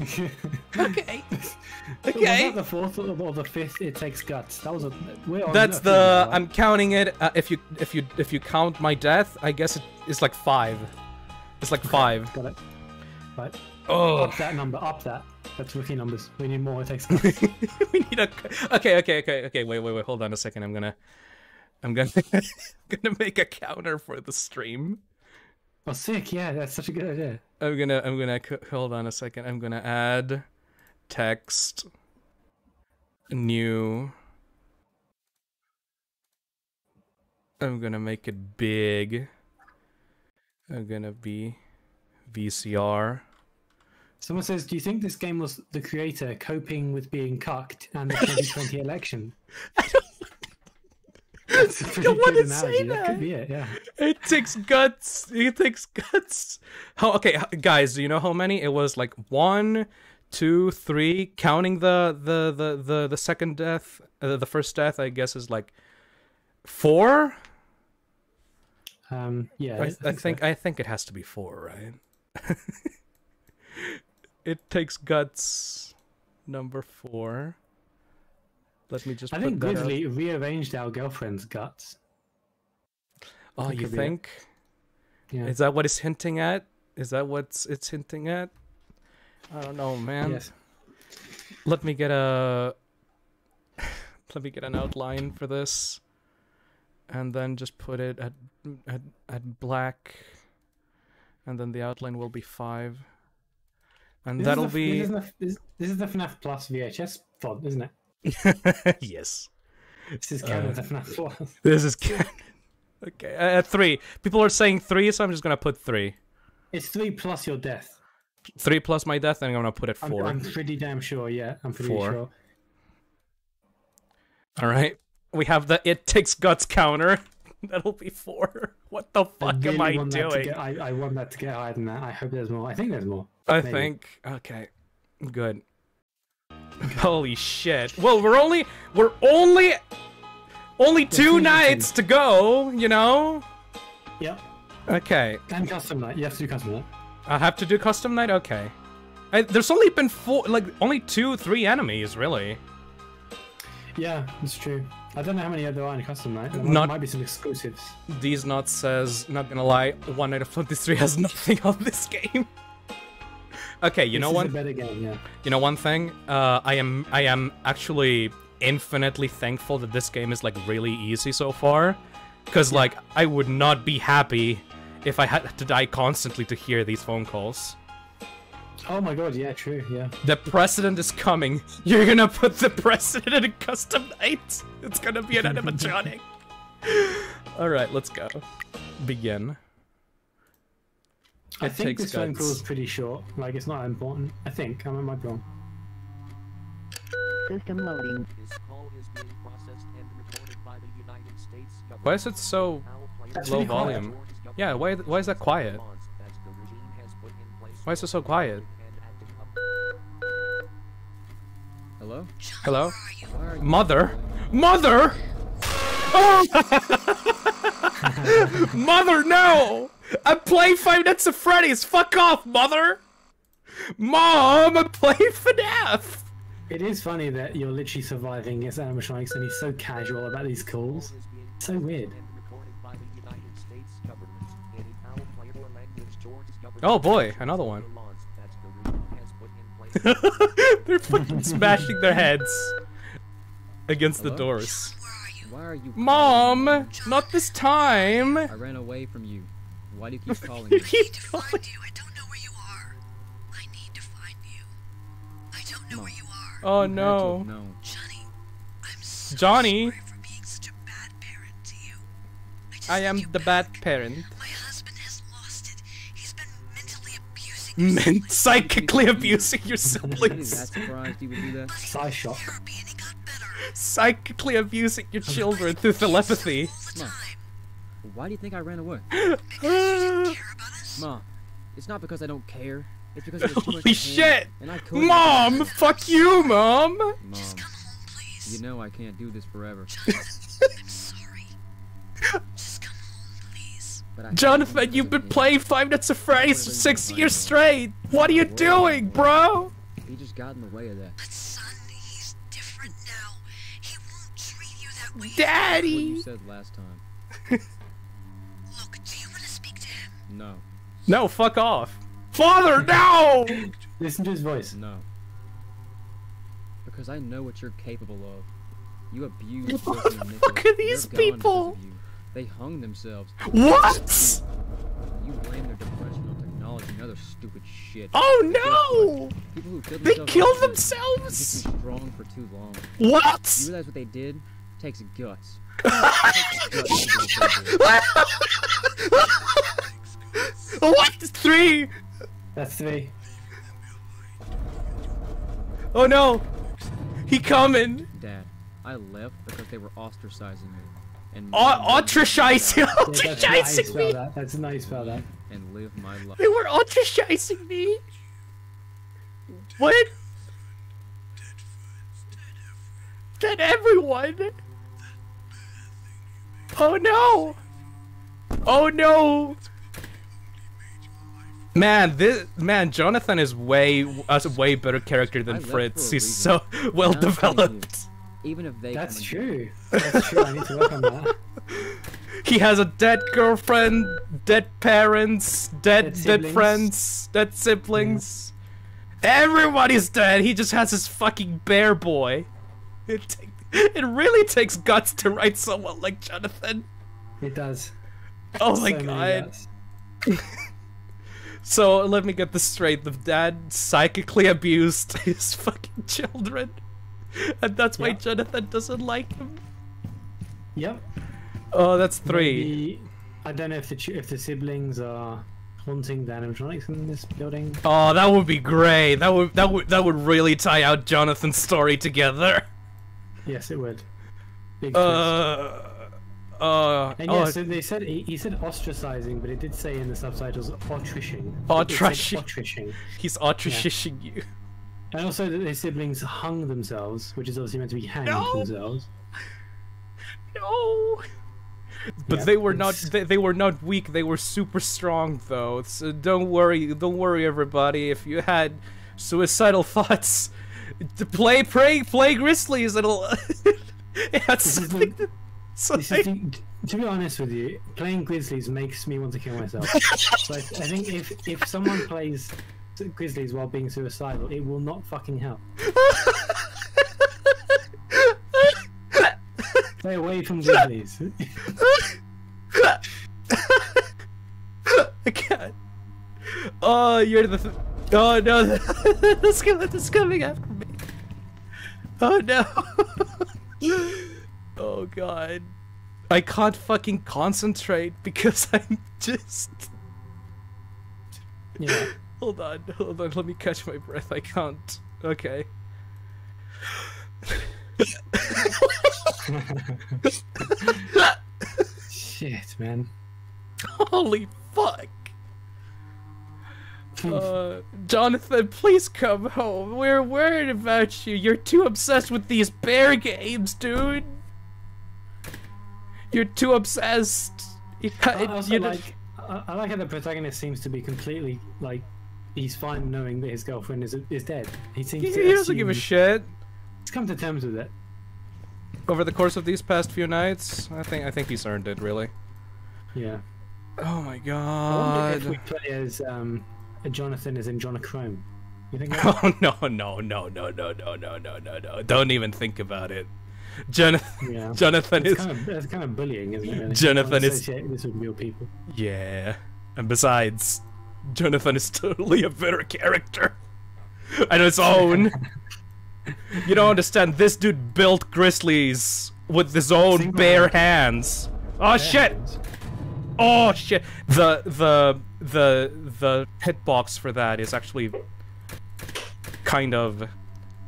Okay. Was Okay. that the fourth or or the fifth? It takes guts. That was a. We're That's the. now. I'm counting it. Uh, if you if you if you count my death, I guess it is like five. It's like five. Got it. Right. Oh. Up that number. Up that. That's rookie numbers. We need more. It takes guts. we need a. Okay, okay, okay, okay. Wait, wait, wait. Hold on a second. I'm gonna. I'm gonna. gonna make a counter for the stream. Oh, sick. Yeah, that's such a good idea. I'm gonna. I'm gonna. Hold on a second. I'm gonna add text. New. I'm gonna make it big. I'm gonna be VCR. Someone says, "Do you think this game was the creator coping with being cucked and the 2020 election?" That's a pretty say. That that. could be it. Yeah. It takes guts. It takes guts. How? Okay, guys. Do you know how many? It was like one, two, three. Counting the the the the, the second death, uh, the first death. I guess is like four. Um. Yeah. I, I think so. I think it has to be four, right? it takes guts. Number four. Let me just. I think. Grizzly rearranged our girlfriend's guts. Oh, That you could be it. think? Yeah. Is that what it's hinting at? Is that what it's hinting at? I don't know, man. yes. Let me get a. Let me get an outline for this, and then just put it at at at black, and then the outline will be five, and This that'll the- be This is, the, this, this is the FNAF Plus VHS font, isn't it? yes. This is canon uh, FNAF Plus. This is canon. okay, uh, three. People are saying three, so I'm just gonna put three. It's three plus your death. Three plus my death, and I'm gonna put it 4 I'm pretty damn sure. Yeah, I'm pretty Four. sure. All right. We have the it takes guts counter. That'll be four. What the fuck really am I want that to doing? get- I, I want that to get higher than that. I hope there's more. I think there's more. I maybe. think okay, good. Holy shit! Well, we're only we're only only two nights to go. You know. Yep. Okay, And custom night. You have to do custom night. I have to do custom night. Okay. I, there's only been four, like only two, three enemies really. Yeah, that's true. I don't know how many there are in custom night. There might- Not- might be some exclusives. These nuts says, not gonna lie, One Night of 23 has nothing on this game. Okay, you This know is what? a game. Yeah. You know one thing? Uh, I am I am actually infinitely thankful that this game is like really easy so far, because like I would not be happy if I had to die constantly to hear these phone calls. Oh my god. Yeah. True. Yeah. The president is coming. You're gonna put the president in custom night. It's gonna be an animatronic. All right, let's go. Begin. I It think takes this phone call is pretty short. Like it's not important. I think. I might be wrong. System loading. This call is being processed and recorded by the United States government. Why is it so? That's Low really quiet. volume. Yeah, why why is that quiet? laws that the regime has put in place Why is it so quiet? and acting up Hello? Hello? Why are you Mother? Mother? Mother, no! I'm playing Five Nights at Freddy's! Fuck off, Mother! Mom, I'm playing FNAF! It is funny that you're literally surviving as animatronics and he's so casual about these calls. is So weird. and recorded by the United States government. Any foul play or language towards government Oh boy, another one. the laws that the regime has put in place They're fucking smashing their heads against the doors. Where are you? Why are you Mom, not this time! I ran away from you. Why do you keep calling You me? keep to calling- find you. I don't know where you are. I need to find you. I don't know where you are. Oh You had to have no. Johnny, I'm so Johnny. sorry for being such a bad parent to you. I, just I need am you the bad parent. My husband has lost it. He's been mentally abusing your Men psychically abusing your Really siblings. that surprised you would do that? Psy shock. Psychically abusing your children through telepathy. All the Come on. time. Why do you think I ran away? Because you didn't care about us. Mom, it's not because I don't care. It's because there's too much Holy shit! And I couldn't. Mom, fuck you, mom! Mom, Come home, please. you know I can't do this forever. I'm sorry. Just come home, please. But I have to Jonathan, you've been playing Five Nights at Freddy's for six years straight. What are you doing, bro? He just got in the way of that. Treat you that way. What Daddy! you said last time. Look, do you want to speak to him? No. No, fuck off. Father, no! Listen to his voice. No. Because I know what you're capable of. You abuse What Jesse the and fuck are these They're people? They hung themselves. What? You blame their depression on technology and other stupid shit. Oh But no! what? People who killed They themselves killed are just- Just themselves! strong for too long. What? You realize what they did? Takes guts. Takes guts what they did. what? Three! That's three. Oh no! He coming! Dad, I left because they were ostracizing me. And O- ostracizing! Yeah, that's how you Ostracizing spell me! that. That's how you spell that. And live my life. They were ostracizing me! What? That everyone! Oh no! Oh no! Man, this man, Jonathan is way a way better character than Fritz. He's so well And I'm telling you, developed. Even if they That's true. That's true. I need to work on that. He has a dead girlfriend, dead parents, dead Dead dead, friends, dead siblings. Everybody's dead. He just has his fucking bear boy. It take, it really takes guts to write someone like Jonathan. It does. Oh my So many god. So let me get this straight. The dad psychically abused his fucking children. And that's why Yeah. Jonathan doesn't like him. Yep. Oh, that's three. Maybe- I don't know if the if the siblings are haunting the animatronics in this building. Oh, that would be great. That would that would that would really tie out Jonathan's story together. Yes, it would. Big twist. Uh, uh, And oh, yeah, so they said he, he said ostracizing, but it did say in the subtitles. Autrishing. Autrishing. he's autrishing you. And also that their siblings hung themselves, which is obviously meant to be hanged No. themselves. No. But Yeah, they were not they, they were not weak. They were super strong, though. So don't worry. Don't worry, everybody. If you had suicidal thoughts, play, pray, play Grizzlies. It'll. it has is something. To, This is something. the, to be honest with you, playing Grizzlies makes me want to kill myself. so I, I think if if someone plays Grizzlies while being suicidal, it will not fucking help. Stay away from Grizzlies. I can't. Oh, you're the. Th- oh no, the skeleton is coming after. Oh no. oh god. I can't fucking concentrate because I'm just. yeah. Hold on, hold on. Let me catch my breath. I can't. Okay. Shit, man. Holy fuck. Uh, Jonathan, please come home. We're worried about you. You're too obsessed with these bear games, dude. You're too obsessed. I also like I, I like how the protagonist seems to be completely like he's fine knowing that his girlfriend is is dead. He seems he, to he doesn't give a shit. He's come to terms with it. Over the course of these past few nights, I think I think he's earned it, really. Yeah. Oh my I wonder if we god. play as um, Jonathan as in Jonachrome. You think? Oh no no no no no no no no no no! Don't even think about it. Jonathan, Yeah. Jonathan It's is kind of that's kind of bullying, isn't it? Really? Jonathan is- this with real people. Yeah. And besides, Jonathan is totally a better character. On his own. you don't understand. This dude built Grizzlies with his own Single bare hands. Oh shit! Oh shit! The the the the hitbox for that is actually kind of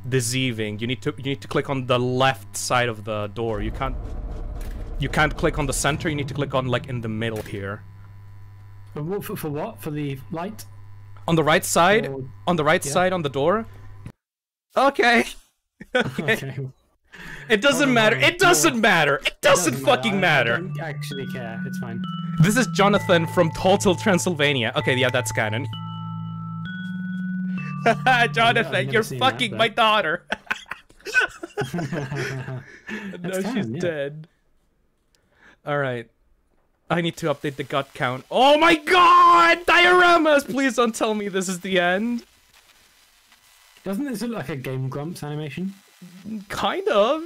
deceiving. You need to you need to click on the left side of the door. You can't you can't click on the center. You need to click on like in the middle here. For, what- for, for what? For the light? On the right side? Or- On the right yeah. side on the door? Okay. Okay. It doesn't matter. It doesn't matter. It doesn't, fucking I- I matter. don't actually care. It's fine. This is Jonathan from Hotel Transylvania. Okay, yeah, that's canon. Jonathan, you're that, fucking but- my daughter. no, she's yeah. dead. All right. I need to update the gut count. Oh my god! Dioramas! Please don't tell me this is the end. Doesn't this look like a Game Grumps animation? Kind of.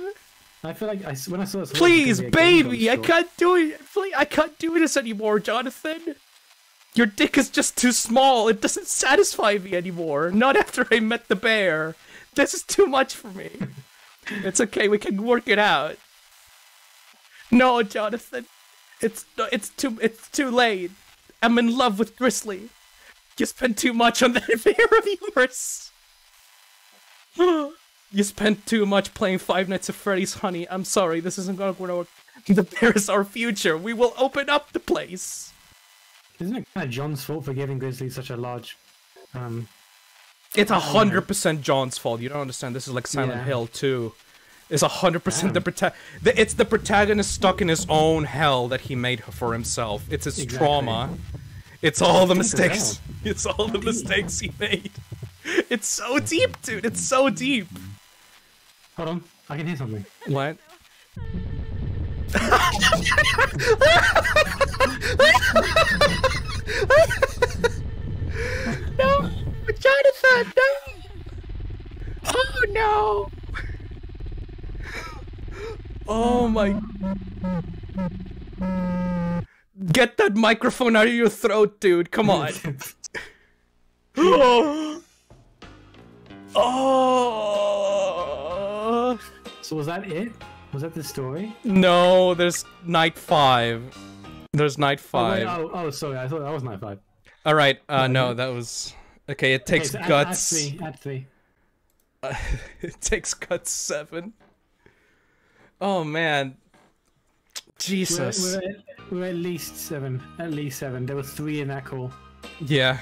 I feel like I, when I saw this, I thought it was Please, gonna be a Game baby, I can't do it. Please, I can't do this anymore, Jonathan. Your dick is just too small. It doesn't satisfy me anymore. Not after I met the bear. This is too much for me. it's okay. We can work it out. No, Jonathan. It's it's too it's too late. I'm in love with Grizzly. You spent too much on that bear of yours. You spent too much playing Five Nights at Freddy's, honey. I'm sorry, this isn't gonna work. The bear is our future. We will open up the place. Isn't it kind of John's fault for giving Grizzly such a large? Um, It's a hundred percent John's fault. You don't understand. This is like Silent Yeah. Hill too. It's a hundred percent the prota- the It's the protagonist stuck in his own hell that he made for himself. It's his Exactly. trauma. It's all the mistakes. It's all the mistakes he made. It's so deep, dude. It's so deep. Hold on, I can hear something. What? no, Jonathan, no. Oh no. Oh my. Get that microphone out of your throat, dude. Come on. oh. Oh. So was that it? Was that the story? No, there's night five. There's night Oh, wait, five. oh, oh, sorry, I thought that was night five. All right. Uh, no, that was okay. It Okay, takes so add- guts. Add three. Add three. it takes guts seven. Oh man. We're, Jesus. we're, at, we're at least seven. At least seven. There were three in that call. Yeah.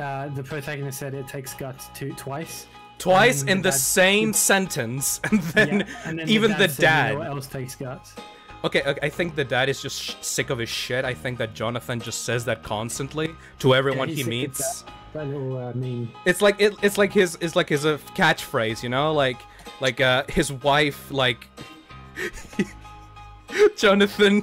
Uh, the protagonist said it takes guts two twice. Twice in the same sentence, and then, yeah, and then even the dad. You know what else takes guts? Okay, okay, I think the dad is just sick of his shit. I think that Jonathan just says that constantly to everyone he's he meets. That, that little uh. It's like it, it's like his it's like his uh, catchphrase, you know, like like uh his wife like Jonathan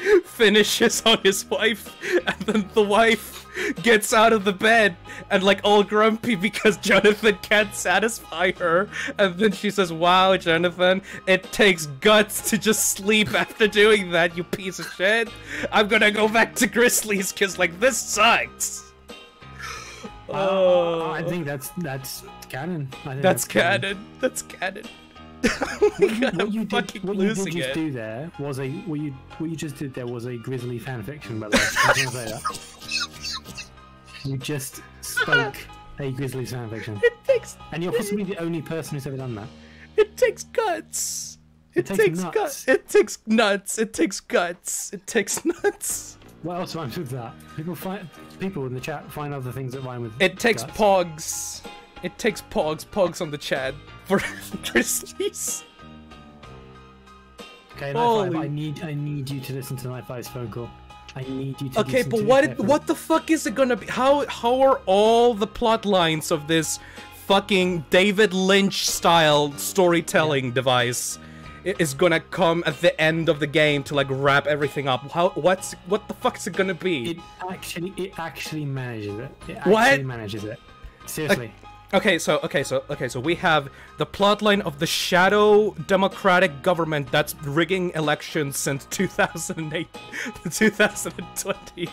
finishes on his wife, and then the wife gets out of the bed and like all grumpy because Jonathan can't satisfy her, and then she says, "Wow, Jonathan, it takes guts to just sleep after doing that, you piece of shit. I'm gonna go back to Grizzlies because like this sucks." Oh, I think that's that's canon. I think That's canon. That's canon. my god, What you did, what you did just it. do there was a what you what you just did there was a grisly fan fiction. By the way, I'm say that. You just spoke a grisly fan fiction, It takes and you're possibly the only person who's ever done that. it takes guts. It, It takes, takes guts. It takes nuts. It takes guts. It takes nuts. What else rhymes with that? People find people in the chat find other things that rhyme with. It takes guts. pogs. It takes pogs. Pogs on the chat for Grizzlies. Okay, Holy- I need I need you to listen to Night Five's phone call. I need you to. Okay, but to what it what the fuck is it gonna be? How how are all the plot lines of this fucking David Lynch style storytelling device is gonna come at the end of the game to like wrap everything up? How what's what the fuck's it gonna be? It actually it actually manages it. It What? actually manages it. Seriously. Okay, so okay, so okay, so we have the plotline of the shadow democratic government that's rigging elections since 2008, 2020.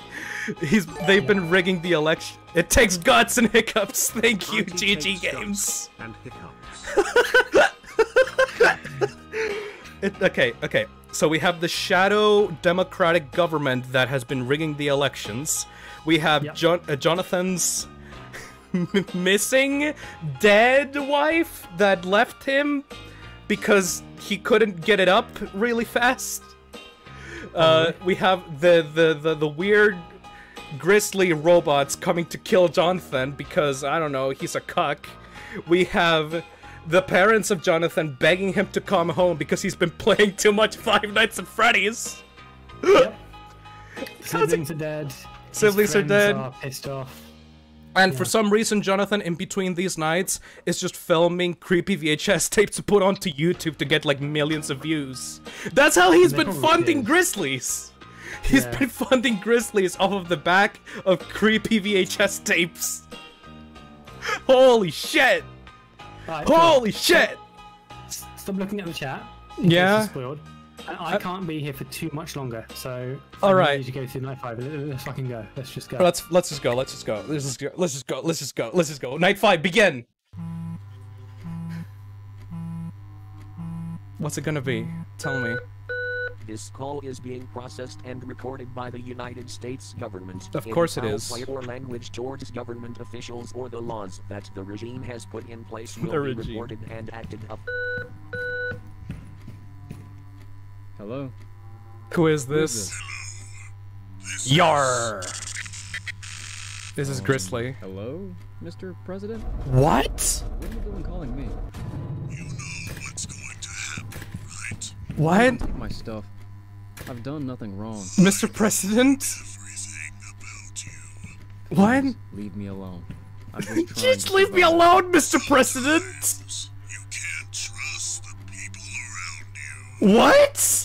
He's they've been rigging the election. It takes guts and hiccups. Thank you, GG Games. and hiccups. It, okay, okay. So we have the shadow democratic government that has been rigging the elections. We have Yep. Jon- uh, Jonathan's missing dead wife that left him because he couldn't get it up really fast. Uh, we have the, the, the, the weird grizzly robots coming to kill Jonathan because, I don't know, he's a cuck. We have the parents of Jonathan begging him to come home because he's been playing too much Five Nights at Freddy's. Siblings are dead. Siblings are dead. Are pissed off. And for some reason, Jonathan, in between these nights, is just filming creepy VHS tapes to put onto YouTube to get like millions of views. That's how he's been funding. Grizzlies. He's Yeah. been funding Grizzlies off of the back of creepy VHS tapes. Holy shit! Cool. Holy shit! Stop looking at the chat. Yeah? It's I uh, can't be here for too much longer, so. All I right. need to go through night five. Let- Let's fucking go. Let's just go. Let's let's just go. Let's just go. Let's just go. Let's just go. Let's just go. Let's just go. Night five, begin. What's it gonna be? Tell me. This call is being processed and recorded by the United States government. Of course it is. foul or language towards government officials or the laws that the regime has put in place will The be regime. reported and acted up. Hello? Who is Who is this? Yar. This is um, Grizzly. Hello, Mr. President? What? What are you doing calling me? You know what's going to happen, right? What? Take my stuff. I've done nothing wrong. Mr. President? What? Leave me alone. I'm just trying Just to leave me survive. alone, Mr. President! What?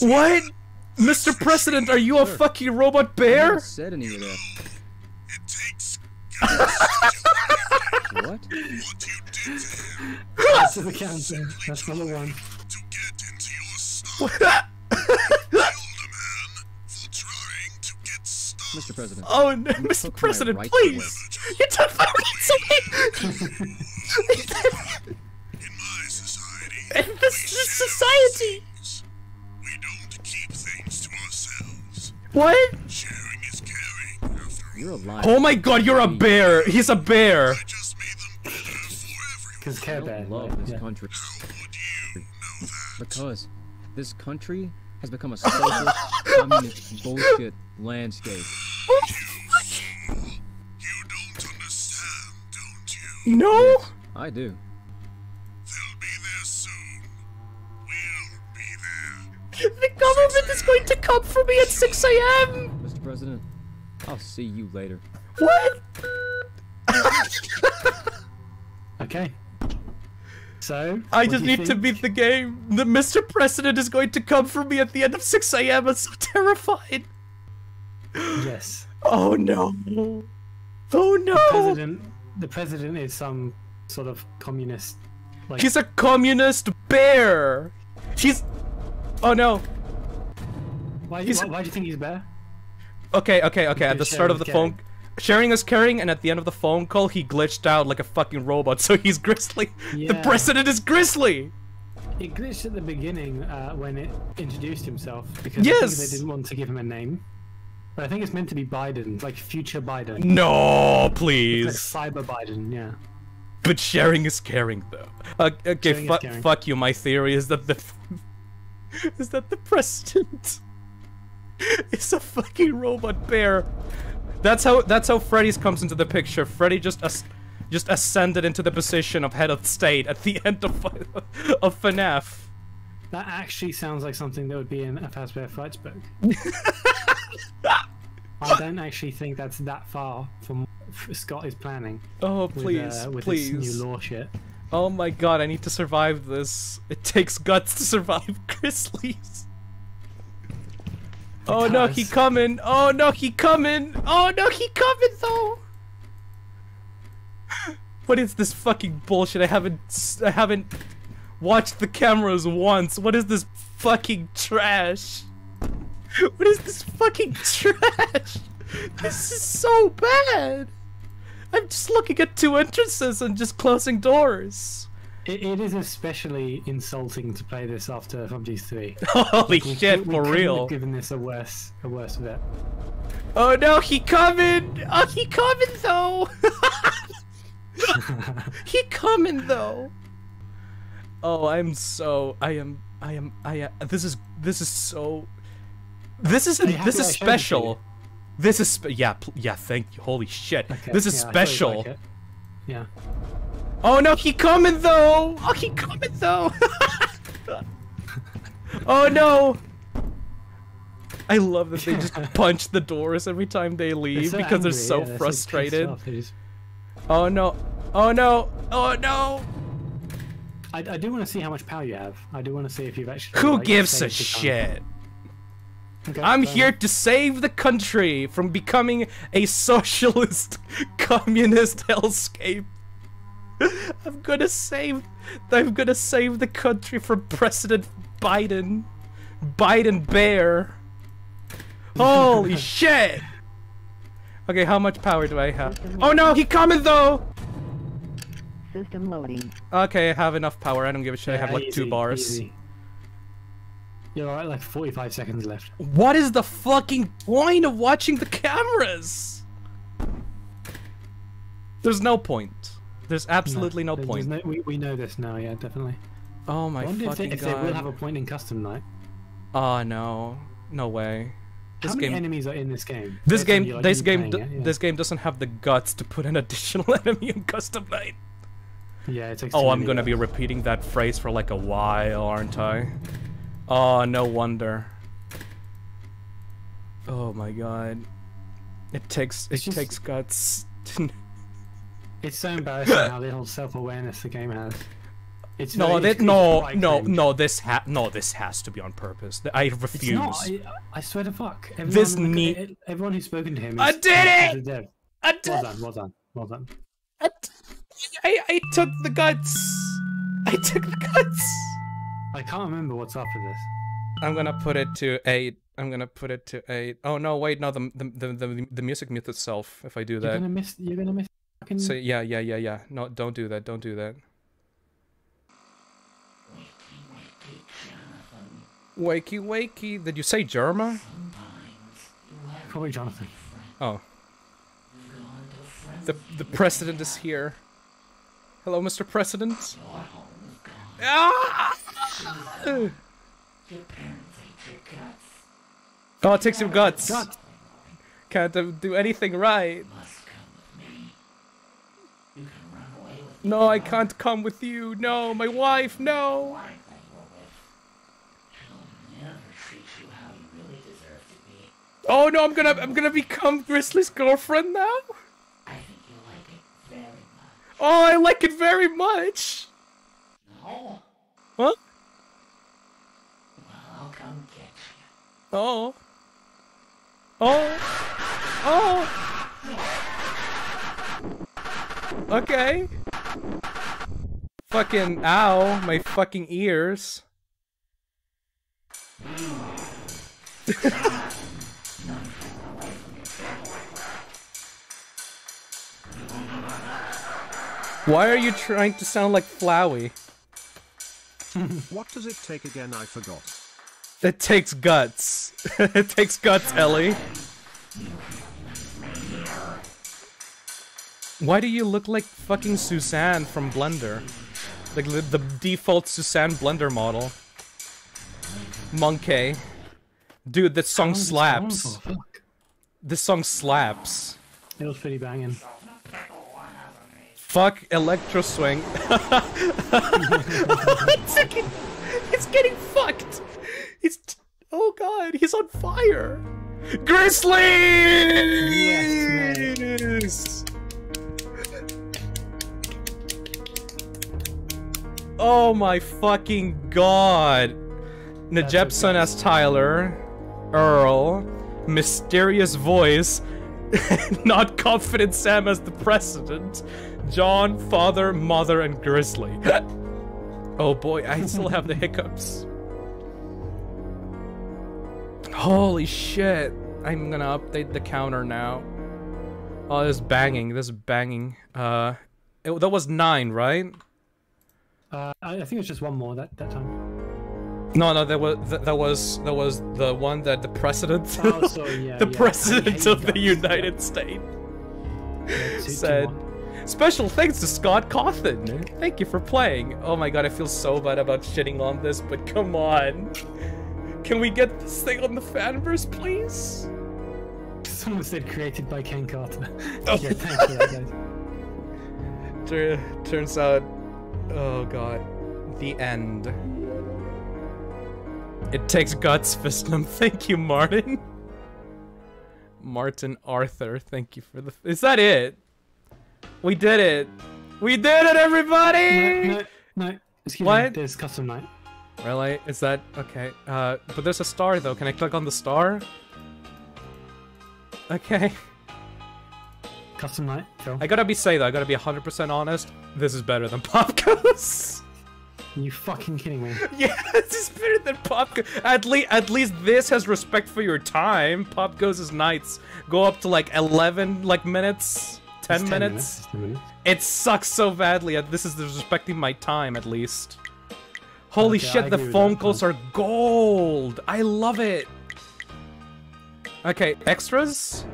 What? Mr. President, are you a fucking robot I bear? haven't said any of that. It takes What? what you did to him That's the counter. That's number one. to get into your stomach. Killed a man for trying to get stuff. Mr. President. Oh no, You Mr. took my President, rights please! You took my rights away! In my society, In this, this society! What? Sharing is caring. You're alive. Oh my god, you're a bear! He's a bear! I just made them better for everyone. Because I Care don't Bear. love this Yeah. country How would you know that? because this country has become a socialist, communist bullshit landscape. You don't understand, don't you? No? I do. The government is going to come for me at 6 a.m. Mr. President, I'll see you later. What? Okay. So. I just do you need to beat the game. The Mr. President is going to come for me at the end of 6 a.m. I'm so terrified. Yes. Oh no. Oh no. The President. The president is some sort of communist. Like. He's a communist bear. He's. Oh no. why, he's- why, why do you think he's bear? Okay, okay, okay. At the start of the phone, sharing is caring, and at the end of the phone call, he glitched out like a fucking robot. So he's Grizzly. The president is Grizzly. It glitched at the beginning uh, when it introduced himself because Yes. they didn't want to give him a name. But I think it's meant to be Biden, like future Biden. No, Like please. cyber Biden, yeah. But sharing is caring, though. Uh, okay, fu- caring. fuck you. My theory is that the is that the president is a fucking robot bear. That's how that's how Freddy's comes into the picture. Freddy just as- just ascended into the position of head of state at the end of of FNAF. That actually sounds like something that would be in a Fazbear Frights book. I don't actually think that's that far from what Scott is planning Oh with, please, uh, with please. this new law shit. Oh my god, I need to survive this. It takes guts to survive Grizzlies. Oh no, he coming! Oh no, he coming! Oh no, he coming though! What is this fucking bullshit? I haven't, I haven't watched the cameras once. What is this fucking trash? What is this fucking trash? This is so bad. I'm just looking at two entrances and just closing doors. It, it is especially insulting to play this after FMG 3. Holy We shit, we for couldn't real. Have given this a worse, a worse vet. Oh no, he coming! Oh, he coming though! he coming though! Oh, I'm so, I am, I am, I am, this is, this is so, this is, Are you happy this is special. This is, yeah, yeah, thank you, holy shit. Okay, This is yeah, I thought you'd special. like yeah. Oh no, he coming though! Oh, he coming though! Oh no! I love that they just punch the doors every time they leave so because they're so yeah, pissed frustrated. just- Oh no! Oh no! Oh no! I, I do want to see how much power you have. I do want to see if you've actually. Who like, gives a saved the time. shit? Okay, I'm fair here to save the country from becoming a socialist, communist hellscape. I'm gonna save. I'm gonna save the country from President Biden. Biden Bear. Holy shit! Okay, how much power do I have? Oh no, he coming though! System loading. Okay, I have enough power. I don't give a shit. I have like two bars. easy. You're alright, like 45 seconds left. What is the fucking point of watching the cameras? There's no point. There's absolutely no, there- point. no- we, we know this now, yeah, definitely. Oh I my wonder if, they, fucking if they will have a point in custom night. Oh no. No way. This How many game enemies are in this game? this game like, this game playing d- it, yeah. this game doesn't have the guts to put an additional enemy in custom night. Yeah, it takes Oh, I'm gonna be repeating that phrase for like a while, aren't I? Oh, no wonder. Oh my god. It takes it just- takes guts. It's so embarrassing how little self-awareness the game has. It's no, very- that it's no, no, cringe. no. This ha no, this has to be on purpose. I It's refuse. not. I, I swear to fuck. Everyone, This in need- Everyone who's spoken to him. Is, I did is a dev. I, Well done. Well done. Well done. I, I took the guts. I took the guts. I can't remember what's after this. I'm gonna put it to eight. I'm gonna put it to eight. Oh no, wait, no. The the the the, the music mutes itself if I do that. You're gonna miss. You're gonna miss. Fucking... So yeah, yeah, yeah, yeah. No, don't do that. Don't do that. Wakey, wakey. Did you say Jerma? Probably Jonathan. Oh. The the president is here. Hello, Mr. President. Ah! Oh, it takes your guts. Gut. Can't do anything right. No, I can't come with you. No, my wife. No. Oh no, I'm gonna I'm gonna become Grizzly's girlfriend now. I think you like it very much. Oh, I like it very much. Oh, Huh? Well, I'll come get you. Oh. Oh. Oh. Okay. Fucking ow, my fucking ears. Why are you trying to sound like Flowey? What does it take again? I forgot. It takes guts. it takes guts, Ellie. Why do you look like fucking Suzanne from Blender? Like the, the default Suzanne Blender model. Monkey. Dude, this song How long is this going slaps. Oh, for? This song slaps. It was pretty banging. Fuck Electro Swing. it's, getting, it's getting fucked. He's oh god, he's on fire. Grizzly! Yes, Oh my fucking god. Najepson as Tyler, Earl, mysterious voice, not confident Sam as the president, John, father, mother, and Grizzly. oh boy, I still have the hiccups. Holy shit. I'm gonna update the counter now. Oh, this banging. This is banging. Uh, it, that was nine, right? Uh, I, I think it was just one more that, that time. No, no, there was th- that was that was the one that the president, Oh, sorry, yeah, the yeah. President of the guns. United States Yeah, two said. Special thanks to Scott Cawthon. Thank you for playing. Oh my god, I feel so bad about shitting on this, but come on. Can we get this thing on the fanverse, please? Someone said created by Ken Carter. Oh. yeah, thanks for that, guys. Tur- turns out, oh god, the end. It takes guts, Fistum. Thank you, Martin. Martin Arthur, thank you for the. Is that it? We did it. We did it, everybody! No, no, no. Excuse me. There's custom night. Really? Is that okay? Uh, but there's a star though. Can I click on the star? Okay. Custom night, Phil. I gotta be say though. I gotta be 100% honest. This is better than Popgoes. you fucking kidding me? yeah, this is better than Popgoes. At least, at least this has respect for your time. Popgoes' nights go up to like 11 like minutes, 10 10 minutes. It's 10 minutes. It sucks so badly. uh, This is respecting my time at least. Holy Okay, I shit, the phone calls are gold. I love it. Okay, extras?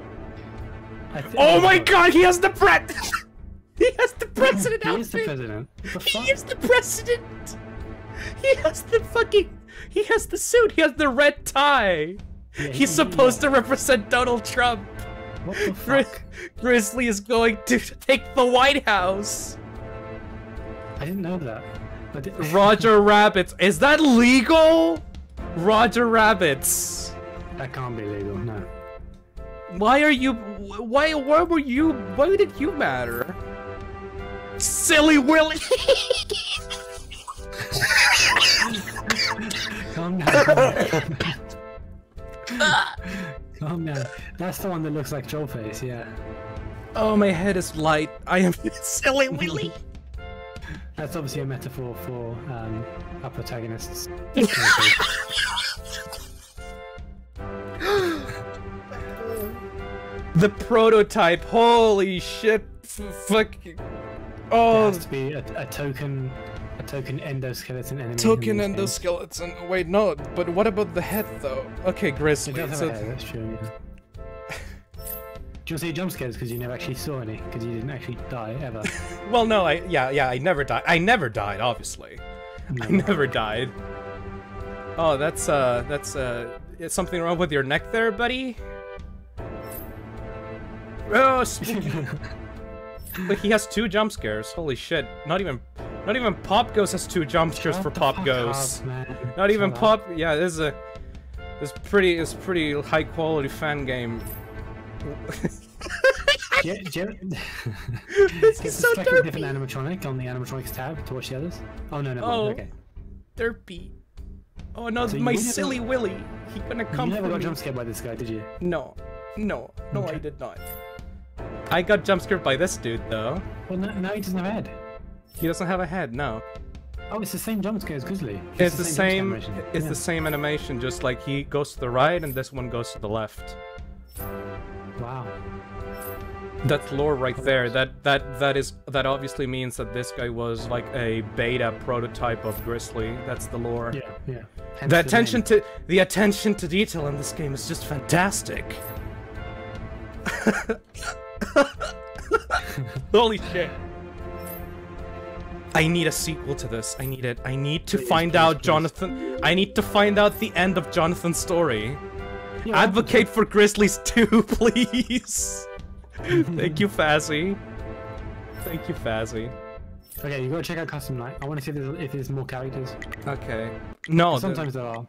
I Oh my god, he has the pret! he has the president He is the outfit! president. He is the president! He has the fucking... He has the suit, he has the red tie! Yeah, he- He's supposed to represent Donald Trump! What the fuck? Grizzly is going to take the White House! I didn't know that. Roger Rabbits. Is that legal? Roger Rabbits. that can't be legal. No. Why are you? Why? Why were you? Why did you matter? Silly Willy. Calm down. Calm down. That's the one that looks like Joel face. Yeah. oh, my head is light. I am Silly Willy. That's obviously a metaphor for um, our protagonists. The prototype. Holy shit. F- Fuck. There Oh, has to be a, a token, a token endoskeleton enemy. in token this game. endoskeleton. Wait, no. But what about the head though? Okay, It Grizzly. does have so- a head, that's true. Yeah. Do you want to see jump scares because you never actually saw any because you didn't actually die ever? Well, no, I yeah yeah I never died. I never died, obviously. I never died. Oh, that's uh that's uh is something wrong with your neck there, buddy? Oh. Wait, he has two jump scares. Holy shit! Not even not even Pop Goes has two jump scares Shut for Pop Goes. up. Not even Shut up. Pop. Yeah, this is a this pretty is pretty high quality fan game. Do you- This is so derpy. different animatronic on the animatronics tab to watch the others. Oh no, no, Oh. okay. Derpy. Oh no, So my never- silly Willy. He gonna come you never got jump scared by this guy, did you? No, no, no, I did not. I got jump scared by this dude though. Well, no, no, he doesn't have a head. He doesn't have a head. No, Oh, it's the same jump scare as Grizzly. it's the same. animation. It's Yeah. the same animation. Just like he goes to the right and this one goes to the left. Wow. That's lore right there. That that that is that obviously means that this guy was like a beta prototype of Grizzly. That's the lore. Yeah, yeah. Hence The the attention name. to the attention to detail in this game is just fantastic. Holy shit. I need a sequel to this. I need it. I need to find out. Jonathan. I need to find out the end of Jonathan's story. Advocate for Grizzlies too, please. Thank you, Fazzy. Thank you, Fazzy. Okay, you gotta check out Custom Night. I want to see if there's, if there's more characters. Okay. No, Sometimes there are.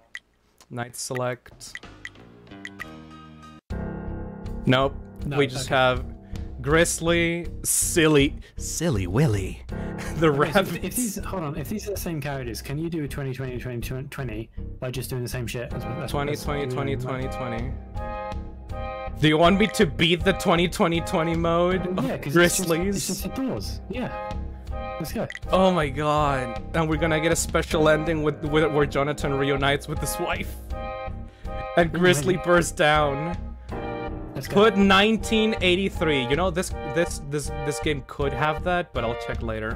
Night select. Nope. No, we just okay. have Grizzly, Silly, Silly Willy, the so if, if these hold on, if these are the same characters, can you do a 2020 20 20 by just doing the same shit? That's, what- that's, 20, 20, 20, 20, 20. Do you want me to beat the 20, 20, 20 mode Yeah, because Grizzlies? It's just, it's just indoors. Yeah. Let's go. Oh my god. And we're gonna get a special ending with, with where Jonathan reunites with his wife. And Grizzly bursts down. Let's go. Put 1983. You know this this this this game could have that, but I'll check later.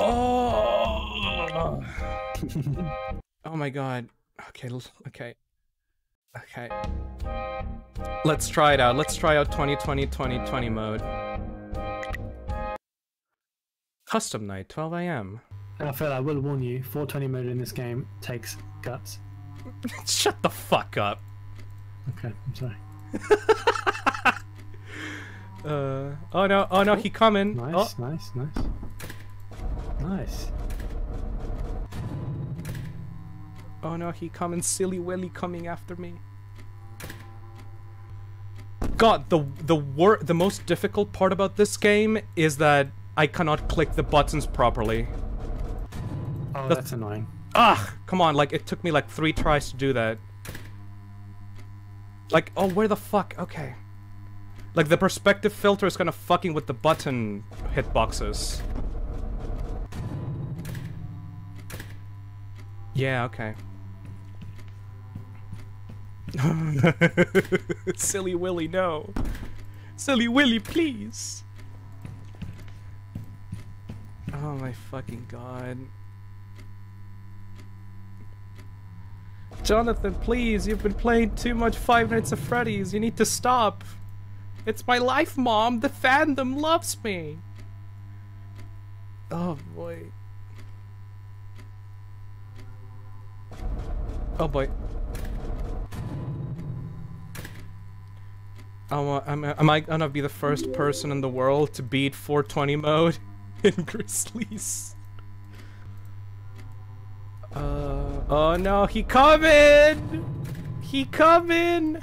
Oh. oh my god. Okay, okay. Okay. Let's try it out. Let's try out 2020 2020 mode. Custom night, 12 a.m. And I feel I will warn you, 420 mode in this game takes guts. Shut the fuck up. Okay, I'm sorry. Uh, oh no, oh no, he coming. Nice, Oh, nice, nice. Nice. Oh no, he coming silly willy coming after me. God, the the wor the most difficult part about this game is that I cannot click the buttons properly. Oh, The- that's annoying. Ah, come on, like it took me like three tries to do that. Like, oh, where the fuck? Okay. Like the perspective filter is kind of fucking with the button hitboxes. Yeah, okay. Silly Willy, no. Silly Willy, please. Oh my fucking god. Jonathan, please, you've been playing too much Five Nights at Freddy's. You need to stop. It's my life, Mom. The fandom loves me. Oh boy. Oh boy. Am, am I gonna be the first person in the world to beat 420 mode in Grizzlies? Uh, oh no, he coming! He coming!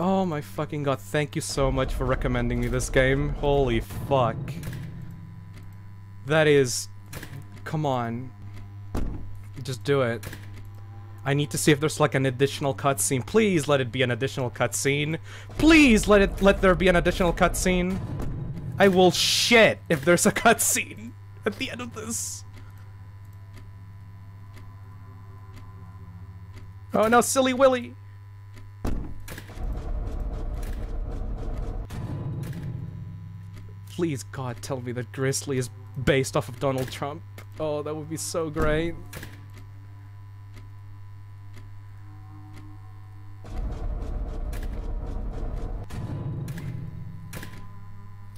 Oh my fucking god, thank you so much for recommending me this game. Holy fuck. That is... Come on. Just do it. I need to see if there's like an additional cutscene. Please let it be an additional cutscene. Please let it let there be an additional cutscene. I will shit if there's a cutscene at the end of this. Oh no, silly Willy! Please, God, tell me that Grizzly is based off of Donald Trump. Oh, that would be so great.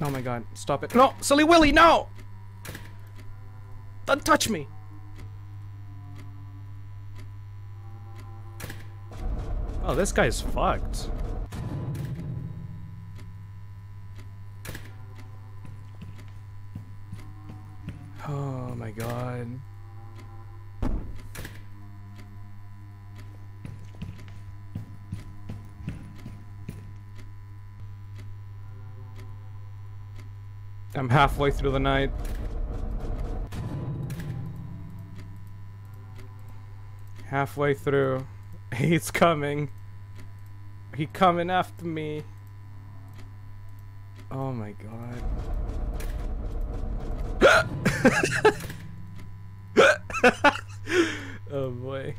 Oh my god, stop it. No! Silly Willy, no! Don't touch me! Oh, this guy's fucked. Oh my god. I'm halfway through the night. Halfway through. He's coming. He coming after me. Oh my god. oh boy.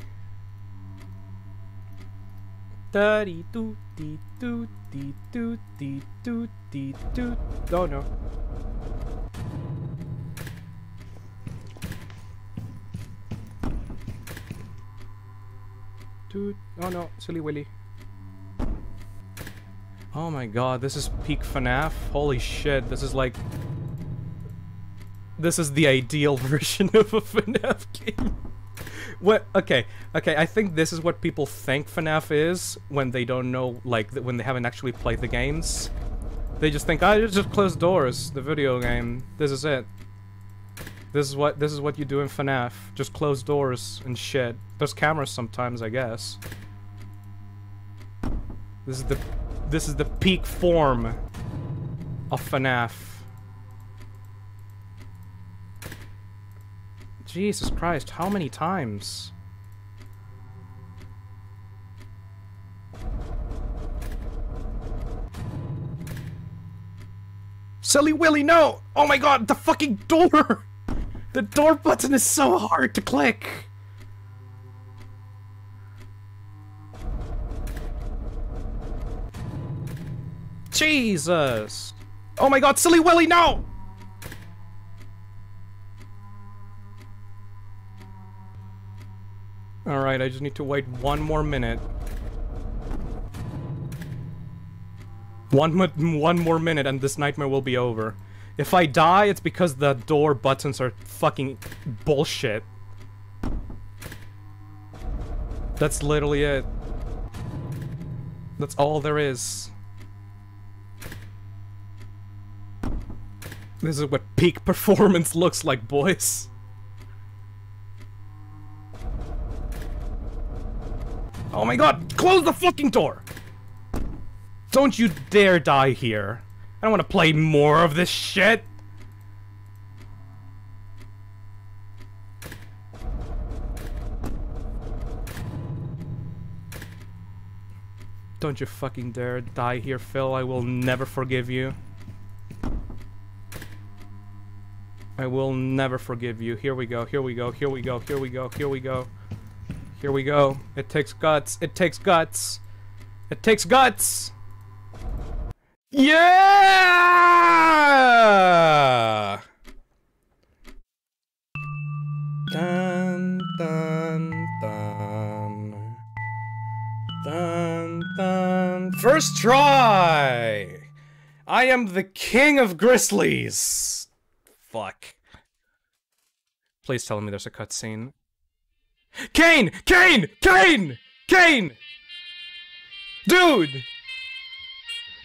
Da dee doo dee doo dee doo dee doo dee doo. Oh no. Dude, oh no, silly Willy. Oh my god, this is peak FNAF? Holy shit, this is like... This is the ideal version of a FNAF game. What? Okay, okay, I think this is what people think FNAF is when they don't know, like, when they haven't actually played the games. They just think, ah, I just close doors, the video game. This is it. This is what this is what you do in FNAF. Just close doors and shit. There's cameras sometimes, I guess. This is the this is the peak form of FNAF. Jesus Christ, how many times? Silly Willy, no! Oh my god, the fucking door! The door button is so hard to click! Jesus! Oh my god, Silly Willy, no! Alright, I just need to wait one more minute. One, one more minute and this nightmare will be over. If I die, it's because the door buttons are fucking bullshit. That's literally it. That's all there is. This is what peak performance looks like, boys. Oh my god! Close the fucking door! Don't you dare die here. I don't want to play more of this shit. Don't you fucking dare die here, Phil. I will never forgive you. I will never forgive you. Here we go, here we go, here we go, here we go, here we go. Here we go. It takes guts. It takes guts. It takes guts! Yeah! Dun dun dun. Dun dun. First try! I am the king of Grizzlies! Fuck. Please tell me there's a cutscene. Kane! Kane! Kane! Kane! Dude!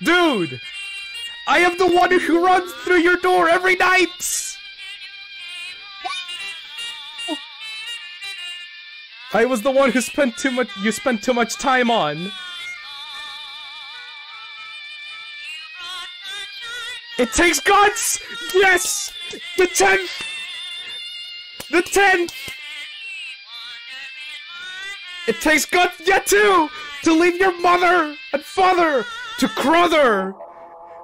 Dude! I am the one who runs through your door every night! I was the one who spent too much- you spent too much time on. It takes guts! Yes! The 10th! The 10th! It takes guts yet too! To leave your mother and father to Crother!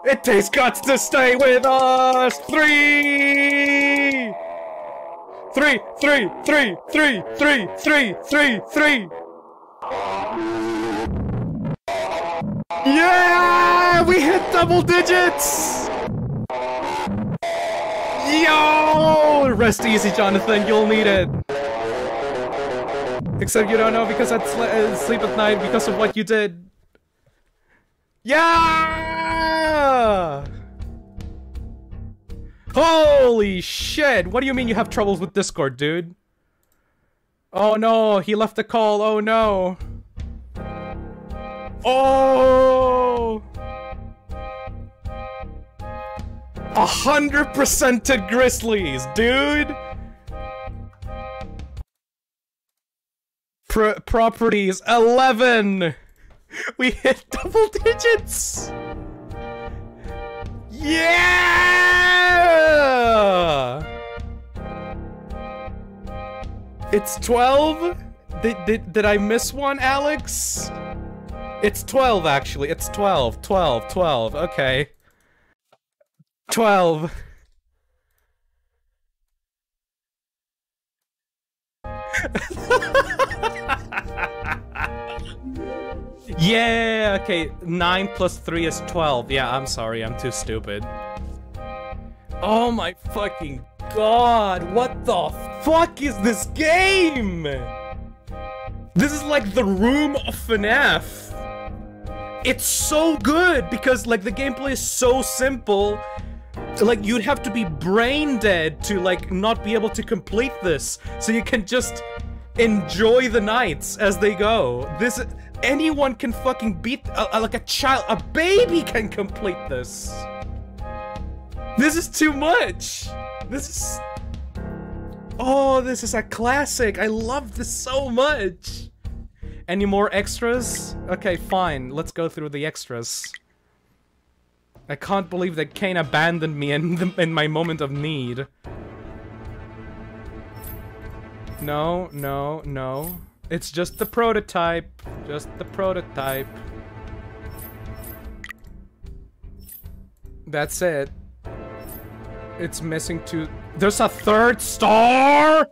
It takes guts to stay with us! Three! Three, three, three, three, three, three, three, three! Yeah! We hit double digits! Yo! Rest easy, Jonathan, you'll need it. Except you don't know because I uh, sleep at night because of what you did. Yeah! Holy shit! What do you mean you have troubles with Discord, dude? Oh no, he left a call, oh no. Oh! A hundred percented Grizzlies, dude! Pro properties 11 we hit double digits. Yeah! It's 12 did, did, did i miss one alex? It's 12 actually. It's 12 12 12 okay. 12 yeah, okay, 9 plus 3 is 12. Yeah, I'm sorry, I'm too stupid. Oh my fucking god, what the fuck is this game? This is like the room of FNAF. It's so good because like the gameplay is so simple like you'd have to be brain dead to like not be able to complete this so you can just enjoy the nights as they go this anyone can fucking beat like a child a baby can complete this. This is too much. This is oh this is a classic. I love this so much. Any more extras? Okay fine. Let's go through the extras. I can't believe that Kane abandoned me in, the, in my moment of need. No, no, no. It's just the prototype. Just the prototype. That's it. It's missing two... There's a third star?!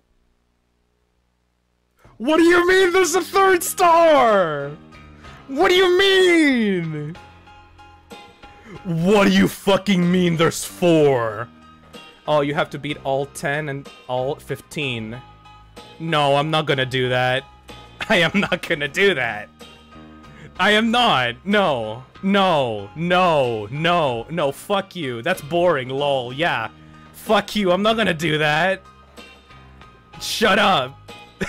What do you mean there's a third star?! What do you mean?! What do you fucking mean there's four? Oh, you have to beat all 10 and all 15. No, I'm not gonna do that. I am not gonna do that. I am not. No. No. No. No. No. Fuck you. That's boring, lol. Yeah. Fuck you. I'm not gonna do that. Shut up.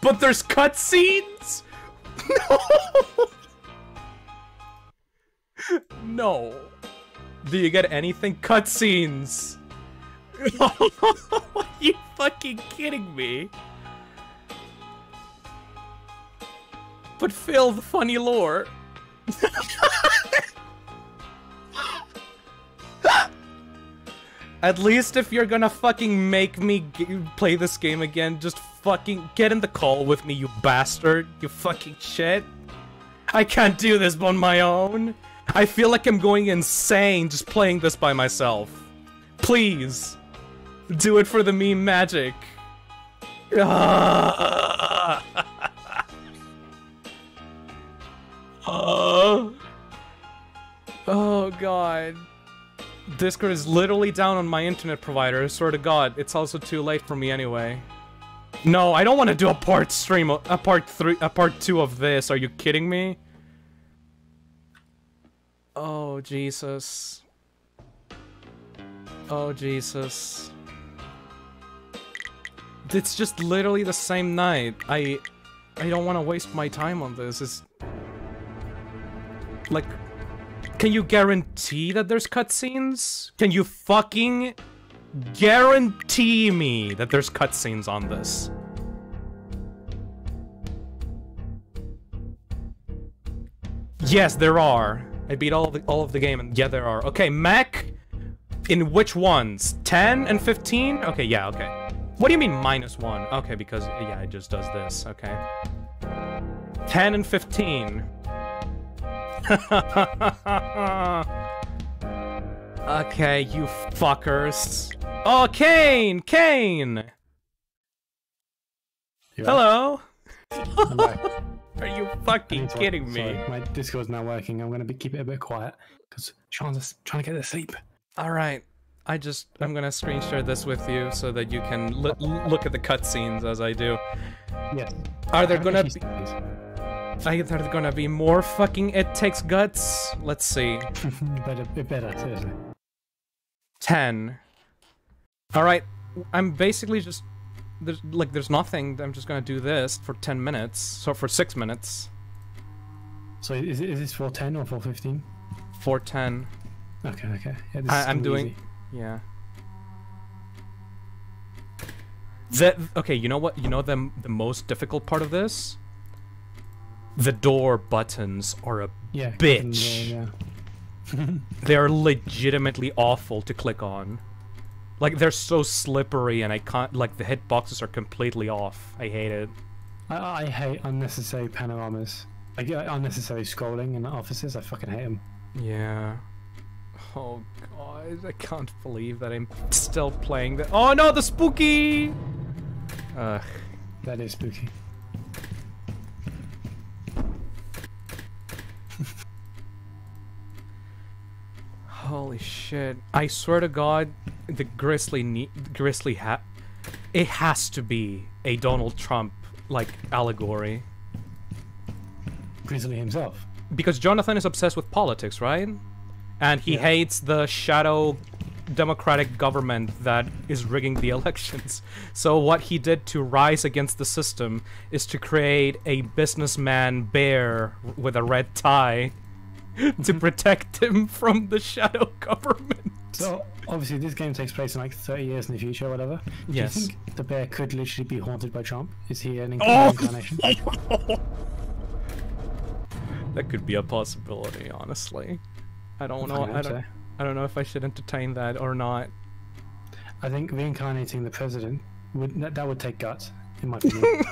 but there's cutscenes? No. No. Do you get anything? Cutscenes! Are you fucking kidding me? But Phil, the funny lore. At least if you're gonna fucking make me play this game again, just fucking get in the call with me, you bastard. You fucking shit. I can't do this on my own. I feel like I'm going insane just playing this by myself. Please. Do it for the meme magic. Ah. Oh. oh god. Discord is literally down on my internet provider, I swear to god. It's also too late for me anyway. No, I don't want to do a part stream, a part three, a part two of this. Are you kidding me? Oh, Jesus. Oh, Jesus. It's just literally the same night. I... I don't want to waste my time on this. It's... Like... Can you guarantee that there's cutscenes? Can you fucking guarantee me that there's cutscenes on this? Yes, there are. I beat all of the, all of the game, and yeah, there are. Okay, mech. In which ones? 10 and 15? Okay, yeah, okay. What do you mean minus one? Okay, because yeah, it just does this. Okay. 10 and 15. okay, you fuckers. Oh, Kane! Kane! You Hello? Are you fucking kidding me? sorry, my Discord's not working. I'm gonna be, keep it a bit quiet because Sean's just trying to get to sleep. All right. I just I'm gonna screen share this with you so that you can look at the cutscenes as I do. Yes. Are there gonna be? Keys, Are there gonna be more fucking It Takes Guts? Let's see. better, bit better, seriously. 10. Alright, I'm basically just... There's, like, there's nothing. I'm just gonna do this for 10 minutes. So for 6 minutes. So is, is this for 10 or for 15? For 10. Okay, okay. Yeah, this I, is I'm doing... easy. Yeah. That... Okay, you know what? You know the, the most difficult part of this? The door buttons are a Yeah. bitch. Yeah, yeah. They are legitimately awful to click on. Like, they're so slippery and I can't... Like, the hitboxes are completely off. I hate it. I, I hate unnecessary panoramas. Like unnecessary scrolling in offices. I fucking hate them. Yeah. Oh god, I can't believe that I'm still playing that. Oh no, the spooky! Ugh. That is spooky. Holy shit. I swear to god, the Grizzly ne- Grizzly hat. It has to be a Donald Trump, like, allegory. Grizzly himself. Because Jonathan is obsessed with politics, right? And he Yeah. hates the shadow democratic government that is rigging the elections. So what he did to rise against the system is to create a businessman bear with a red tie to mm-hmm. protect him from the shadow government. So obviously this game takes place in like 30 years in the future, or whatever. Yes. Do you think the bear could literally be haunted by Trump? Is he an Oh! incarnation? that could be a possibility, honestly. I don't know. I don't. so. I don't know if I should entertain that or not. I think reincarnating the president would that, that would take guts, in my opinion.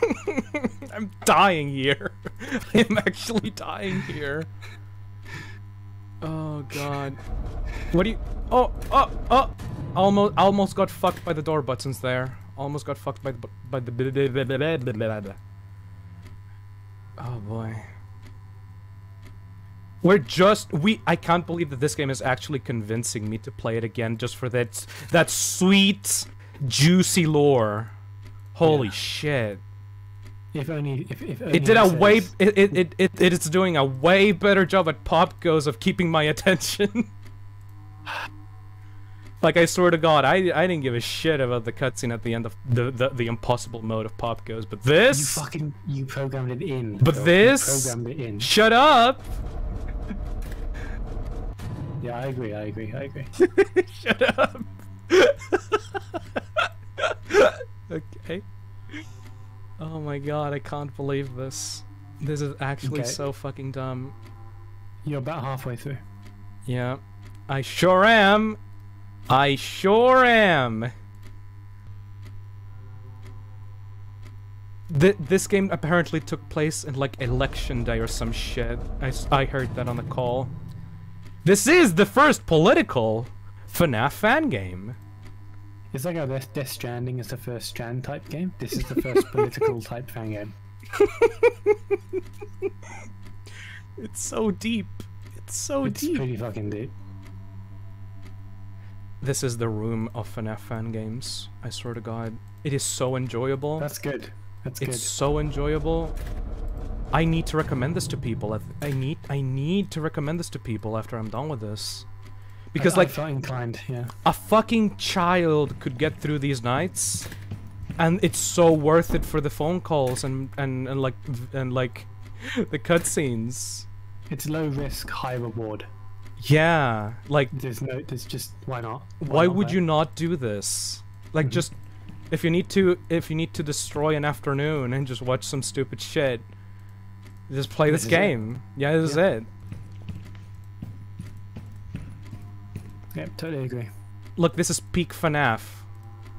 I'm dying here. I'm actually dying here. Oh god. What do you? Oh, oh, oh! Almost, almost got fucked by the door buttons there. Almost got fucked by the, by the. Oh boy. We're just we. I can't believe that this game is actually convincing me to play it again just for that that sweet, juicy lore. Holy Yeah. shit! if only if, if only It did a says- way. It, it, it, it, it is doing a way better job at pop goes of keeping my attention. like I swear to God, I I didn't give a shit about the cutscene at the end of the the, the impossible mode of pop goes, but this You fucking you programmed it in. But this- programmed it in. Shut up! Yeah, I agree. I agree. I agree. Shut up. okay. Oh my god, I can't believe this. This is actually Okay. so fucking dumb. You're about halfway through. Yeah. I sure am. I sure am. Th- this game apparently took place in like election day or some shit. I, s- I heard that on the call. This is the first political FNAF fan game. It's like how Death, Death Stranding is the first Strand type game. This is the first political type fan game. It's so deep. It's so It's deep. pretty fucking deep. This is the room of FNAF fan games. I swear to God. It is so enjoyable. That's good. That's it's good. so enjoyable. I need to recommend this to people. I- I need I need to recommend this to people after I'm done with this. Because I, like I inclined, yeah. a fucking child could get through these nights and it's so worth it for the phone calls and and, and like and like the cutscenes. It's low risk, high reward. Yeah, like There's no. There's just why not? why not, would right? you not do this? Like Mhm. just if you need to if you need to destroy an afternoon and just watch some stupid shit, just play this, This is it. game. Yeah, this is it. Yeah, totally agree. Look, this is peak FNAF.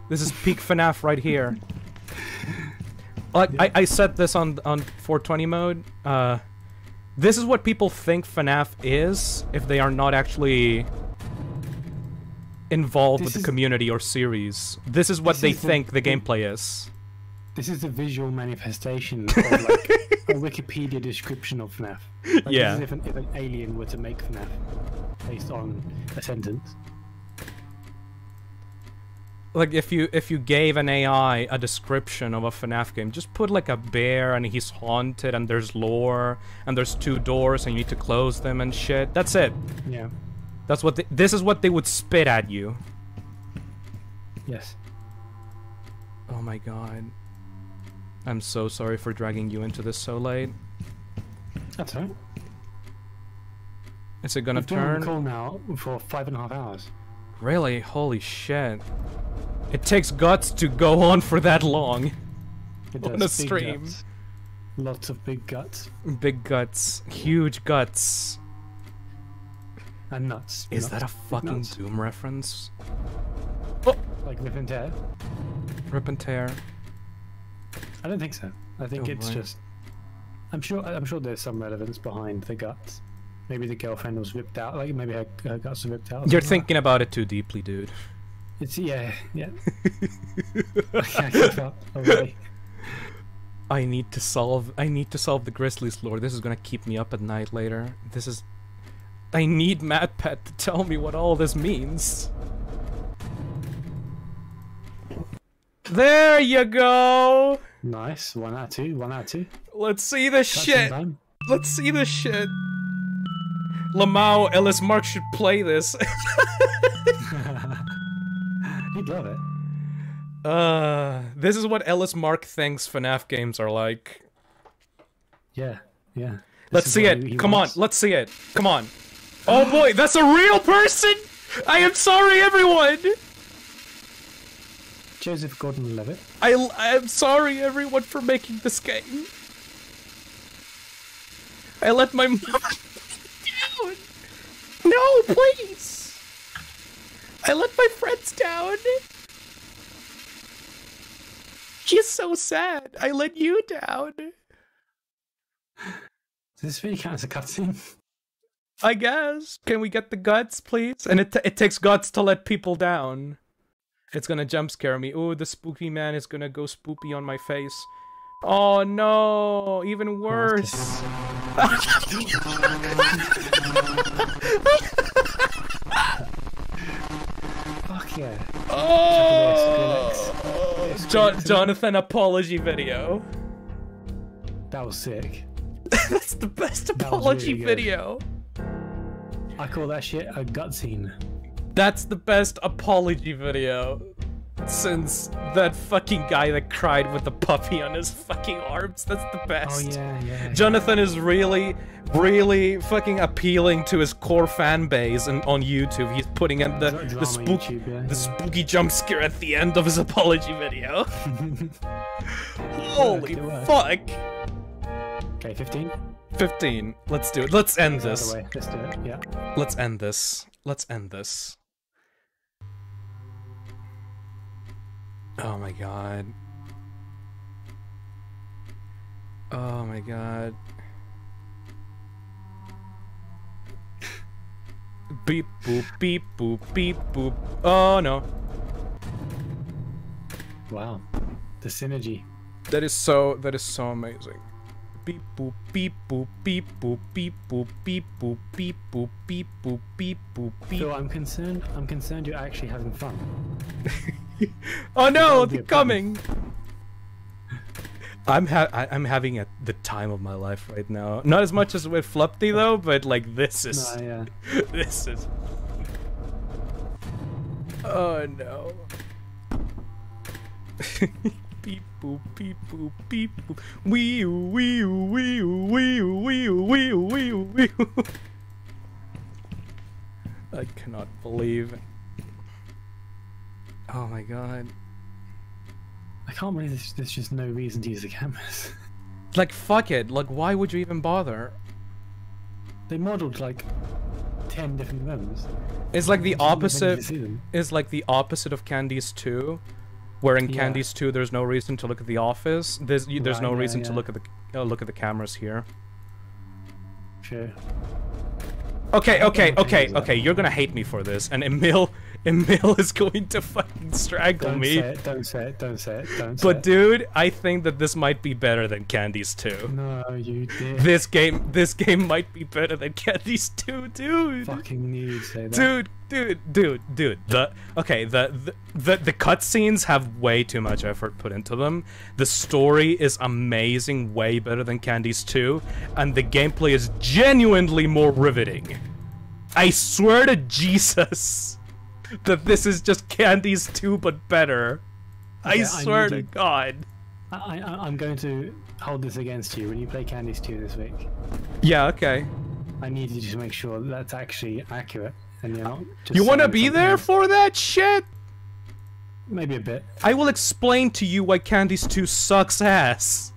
This is peak FNAF right here. Like I, I said this on on 420 mode. Uh, this is what people think FNAF is if they are not actually involved This with the community or series. This is what This they is think the the- gameplay is. This is a visual manifestation of like a Wikipedia description of FNAF. Like, Yeah. This is if an, if an alien were to make FNAF based on a sentence. Like if you if you gave an AI a description of a FNAF game, just put like a bear and he's haunted and there's lore and there's two doors and you need to close them and shit. That's it. Yeah. That's what they, this is what they would spit at you. Yes. Oh my god. I'm so sorry for dragging you into this so late. That's all right. Is it gonna We've been on turn? call now for five and a half hours. Really? Holy shit. It takes guts to go on for that long. It On does a stream. guts. Lots of big guts Big guts. Huge guts. and nuts. Is Nuts. that a fucking nuts. Doom reference? like rip and tear? Rip and tear. I don't think so. I think Oh, it's right. just. I'm sure. I'm sure there's some relevance behind the guts. Maybe the girlfriend was ripped out. Like maybe her, her guts were ripped out. You're something like thinking about it too deeply, dude. It's yeah, yeah. I can't keep up. Okay. I need to solve I need to solve the Grizzlies lore. This is gonna keep me up at night later. This is I need MatPat to tell me what all this means. There you go! Nice. One out of two. One out of two. Let's see this Got shit! Let's see this shit! Lamau Ellis Mark should play this. He'd love it. uh this is what Ellis Mark thinks FNAF games are like. Yeah. Yeah. This Let's see it. Come wants. on, let's see it. Come on. Oh boy, that's a real person! I am sorry, everyone! Joseph Gordon-Levitt. I, I I'm sorry, everyone, for making this game. I let my mom down. No, please. I let my friends down. She's so sad. I let you down. Does this really count as a cutscene? I guess. Can we get the guts, please? And it, it takes guts to let people down. It's gonna jump scare me. Oh, the spooky man is gonna go spoopy on my face. Oh no, even worse. Fuck yeah. Oh, John, Jonathan apology video. That was sick. That's the best apology really good. video. I call that shit a gut scene. That's the best apology video. since that fucking guy that cried with the puppy on his fucking arms. That's the best. Oh best. yeah, yeah. Jonathan is really, really fucking appealing to his core fan base and on YouTube. He's putting in the the drama spook YouTube, yeah, the yeah. spooky jump scare at the end of his apology video. Holy fuck! Okay, 15. 15. Let's do it. Let's end Out of the this. Let's do it. Yeah. Let's end this. Let's end this. Oh my god. Oh my god. Beep boop beep boop beep boop. Oh no. Wow. The synergy. That is so that is so amazing. Beep boop beep boop beep boop beep boop beep boop beep boop beep boop beep boop beep. So I'm concerned. I'm concerned you're actually having fun. Oh no, they're coming. I'm ha- I- I'm having a, the time of my life right now. Not as much as with Flumpty though, but like this is No, yeah. this is. Oh no. beep boop beep boop beep boop. Wee oo, wee oo, wee oo, wee oo, wee oo, wee oo, wee wee. I cannot believe. it. Oh my god. I can't believe there's, there's just no reason to use the cameras. Like fuck it. Like why would you even bother? they modelled like ten different rooms. It's like the Didn't even need to opposite. Is like the opposite of Candy's 2, where in Yeah. Candy's 2 there's no reason to look at the office. There's there's Right, no yeah, reason to look at the uh, look at the cameras here. Sure. Okay, okay, okay okay, okay. You're gonna hate me for this, and Emil Emil is going to fucking strangle me. Don't me. say it. Don't say it. Don't say it. Don't say But dude, I think that this might be better than Candy's 2. No, you did. This game this game might be better than Candy's 2, dude. fucking knew you'd say that. dude dude dude dude the okay the the the, the cutscenes have way too much effort put into them the story is amazing way better than candy's 2 and the gameplay is genuinely more riveting i swear to jesus that this is just candy's 2 but better i Okay, I swear need to god I, I, I'm going to hold this against you when you play Candy's 2 this week. yeah okay I need you to make sure that's actually accurate and you're not just you want to be there else. for that shit Maybe a bit. i will explain to you why candy's 2 sucks ass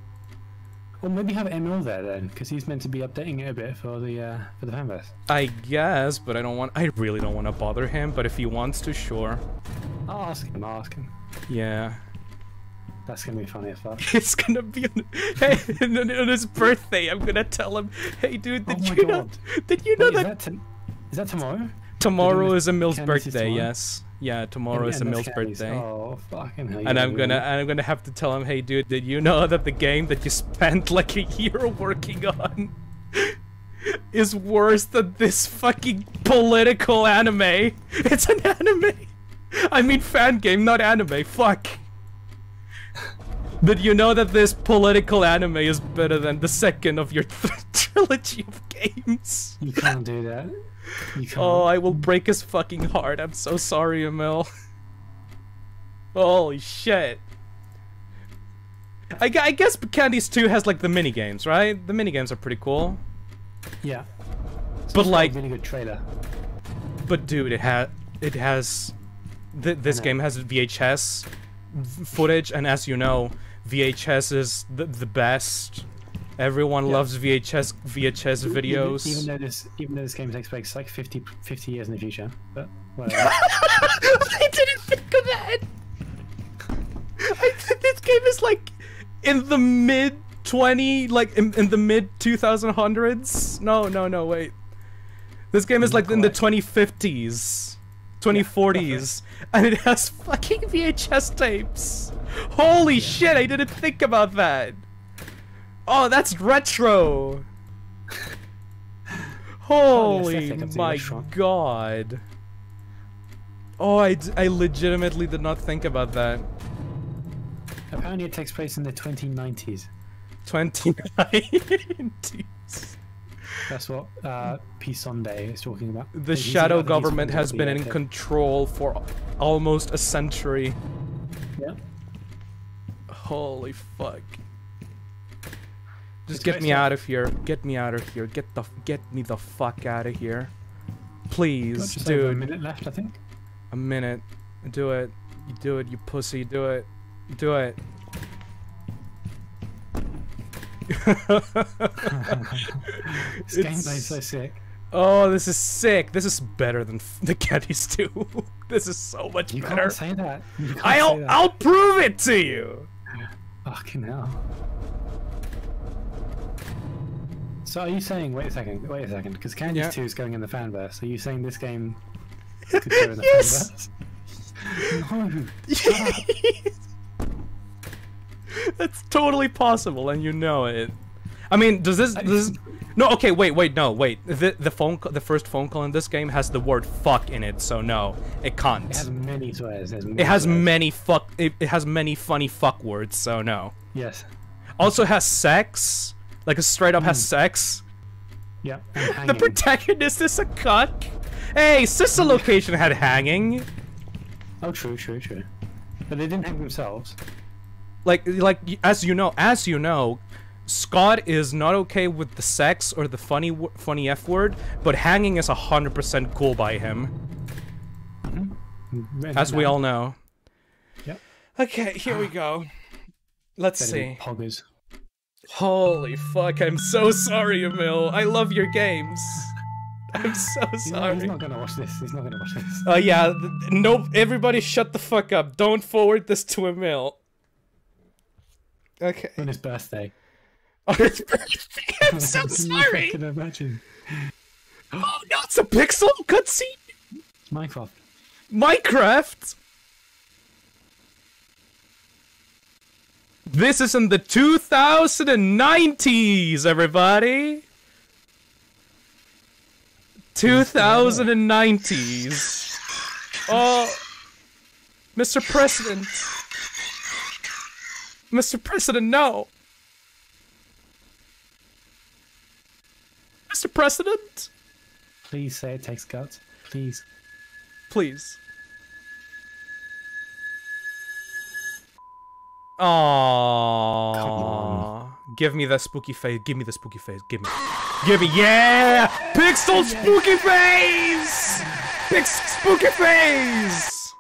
Or maybe have Emil there then, because he's meant to be updating it a bit for the uh, for the fanbase. I guess, but I don't want. I really don't want to bother him. But if he wants to, sure. I'll ask him. I'll ask him. Yeah, That's gonna be funny as fuck. it's gonna be on, hey, on, his birthday. I'm gonna tell him, hey, dude, Oh did my you know? Did you know Wait, is that, that tom- is that tomorrow? tomorrow is Emil's birthday? Yes. Yeah, tomorrow is Emil's birthday. Oh fucking hell! And I'm gonna, and I'm gonna have to tell him, hey, dude, did you know that the game that you spent like a year working on is worse than this fucking political anime? It's an anime. I mean, fan game, not anime. Fuck. Did you know that this political anime is better than the second of your trilogy of games? You can't do that. Oh, I will break his fucking heart. I'm so sorry, Emil. Holy shit. I, I guess Candy's 2 has like the mini games, right? The mini games are pretty cool. yeah. But like, really good trailer. but dude, it has it has th- this game has VHS footage, and as you know, VHS is the the best. Everyone Yeah. loves VHS VHS videos. Even, though this, even though this game takes place like 50, 50 years in the future, but whatever. I didn't think of that. I think this game is like in the mid 20, like in, in the mid 2000s. No, no, no, wait. This game is Not like in the 2050s, 2040s, and it has fucking VHS tapes. Holy shit, I didn't think about that. Oh, that's retro. Holy my god. Oh, I, d- I legitimately did not think about that. Apparently, it takes place in the 2090s. 2090s. That's what uh, Peace Sunday is talking about. The He's- shadow government has been in control for almost a century. Yeah. Holy fuck. Just get me out of here. Get me out of here. Get the get me the fuck out of here. Please, just over a minute left, I think. A minute. Do it. You do it, you pussy. Do it. Do it. This gameplay's so sick. Oh, this is sick. This is better than the Candy's 2. this is so much You better. can't say that. Can't I'll that. I'll prove it to you. Fucking hell. So are you saying? Wait a second. Wait a second. Because Candy's Yeah. Two is going in the fanverse. Are you saying this game could go in the Yes. fanverse? No. That's totally possible, and you know it. I mean, does this does this- no? Okay, wait, wait, no, wait. The the phone the first phone call in this game has the word "fuck" in it, so no, it can't. It has many swears. There's many It has many fuck. It, it has many funny fuck words, so no. Yes. Also has sex, like a straight up has hmm. sex. Yeah. The protagonist is a cuck. Hey, sister location had hanging. oh, true, true, true. But they didn't hang themselves. like like as you know as you know Scott is not okay with the sex or the funny funny F word, but hanging is 100% cool by him, mm-hmm. Written as we all know. Yep. Okay, here we go. Let's Better see. Poggers. Holy fuck, I'm so sorry, Emil. I love your games. I'm so sorry. he's not gonna watch this. He's not gonna watch this. Uh, yeah, nope, everybody shut the fuck up. Don't forward this to Emil. Okay. On his birthday. On his birthday, I'm so sorry. I can imagine. Oh no, it's a pixel cutscene. Minecraft. Minecraft. This is in the 2090s, everybody. 2090s. Oh, Mr. President. Mr. President, no. Mr. President, Please say it takes guts. Please. please. Aww. Give me the spooky face. Give me the spooky face. Give me. Give me. Yeah! Pixel spooky face! Pixel spooky face!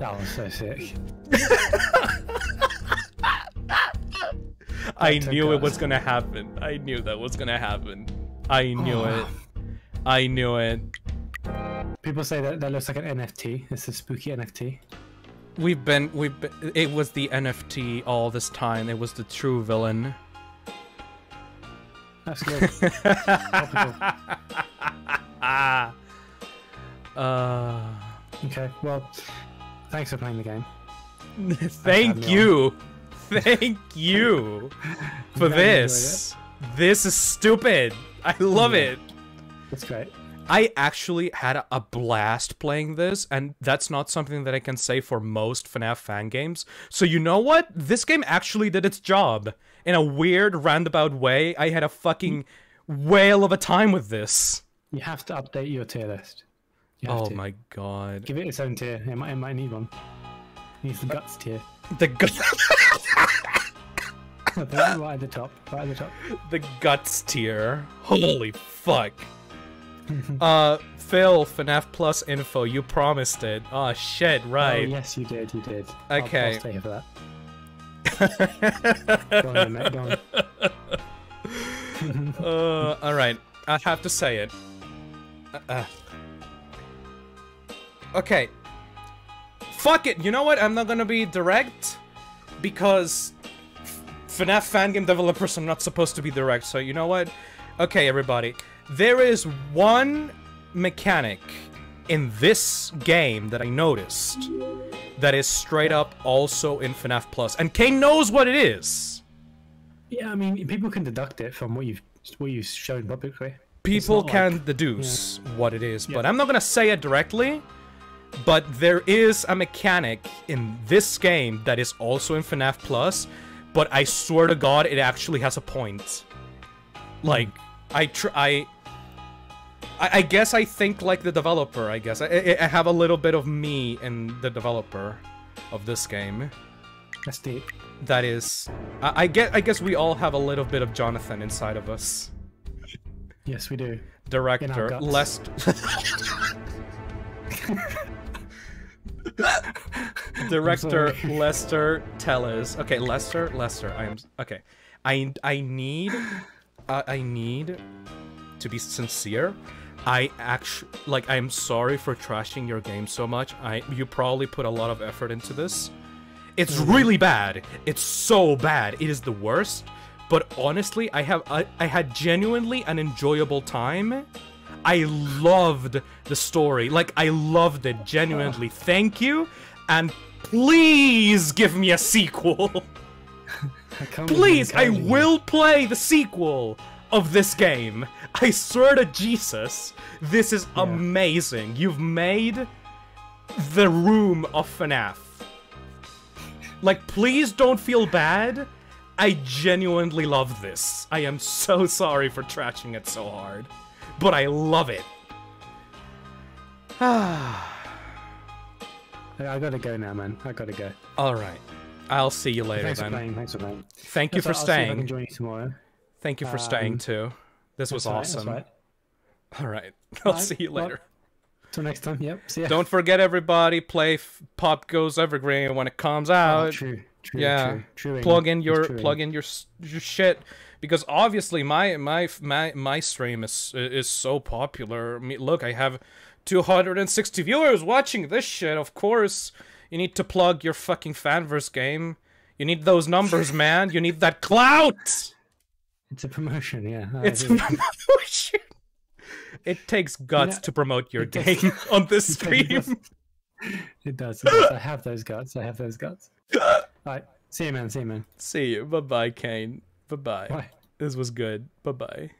That was so sick. I knew it was gonna happen. I knew that was gonna happen. I knew it. I knew it. People say that that looks like an NFT. It's a spooky NFT. We've been, we've been, it was the NFT all this time. It was the true villain. That's good. Ah. Uh, Okay, well, thanks for playing the game. thank you. Thank you for this. This is stupid. I love Yeah. it. That's great. I actually had a- blast playing this, and that's not something that I can say for most FNAF fan games. So you know what? This game actually did its job. In a weird, roundabout way, I had a fucking whale of a time with this. You have to update your tier list. You Oh to. my god. Give it its own tier. It might, it might need one. It needs the guts tier. The guts. Right at the top. Right at the top. the guts tier. Holy fuck. uh, Phil, FNAF Plus info, you promised it. Oh shit, right. Oh, yes, you did. You did. I'll- I'll, Okay. stay for that. Go on, mate. Go on. uh, alright. I have to say it. Uh, uh. Okay. Fuck it. You know what? I'm not gonna be direct because FNAF fan game developers are not supposed to be direct. So you know what? Okay, everybody. There is one mechanic in this game that I noticed that is straight up also in FNAF Plus, and Kane knows what it is. Yeah, I mean, people can deduct it from what you've what you've shown publicly. people not like- can deduce what it is, but Yeah. I'm not gonna say it directly. But there is a mechanic in this game that is also in FNAF Plus, but I swear to God, it actually has a point. Like, hmm. I tr- I, I, I guess I think like the developer. I guess I, I, have a little bit of me in the developer of this game. That's deep. That is, I, I get. I guess we all have a little bit of Jonathan inside of us. Yes, we do. Director. Lest. Director. Lester Tellez. Okay, Lester. Lester. I am okay. I I need. Uh, I need to be sincere. I actually like. I'm sorry for trashing your game so much. I you probably put a lot of effort into this. It's really bad. It's so bad. It is the worst. But honestly, I have I, I had genuinely an enjoyable time. I loved the story. Like I loved it genuinely. Thank you. And please give me a sequel. I Please, I will play the sequel of this game. I swear to Jesus, this is amazing. You've made the room of FNAF. Like, please don't feel bad. I genuinely love this. I am so sorry for trashing it so hard. But I love it. I I gotta go now, man. I gotta go. Alright. I'll see you later Thanks for then. playing. Thanks for playing. Thank you That's for all right, I'll see if I can staying. join you tomorrow. Thank you for staying Um, too. This was right, awesome. all right. I'll see you later. Till next time. Yep. See ya. Don't forget, everybody, play F- Popgoes Evergreen when it comes Oh, out. true. True. yeah, True. True. plug in your plug in your, your shit because obviously my my my my stream is is so popular. I mean, look, I have 260 viewers watching this shit. Of course, you need to plug your fucking fanverse game. You need those numbers, man. You need that clout. It's a promotion. Yeah. I It's do. promotion. It takes guts know, to promote your it does- game on this It stream. does. It does. It does. I have those guts. I have those guts. All right. See you, man. See you, man. See you. Bye bye, Kane. Bye bye. Bye. This was good. Bye bye.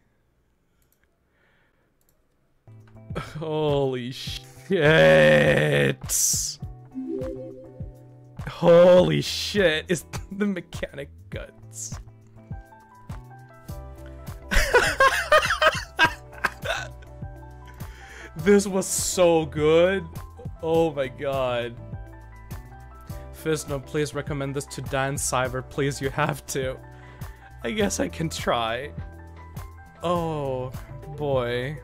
Holy shit. Holy shit. Is the mechanic guts? This was so good. Oh my god. Phisnom, please recommend this to Dan Cyber. Please, you have to. I guess I can try. Oh, boy.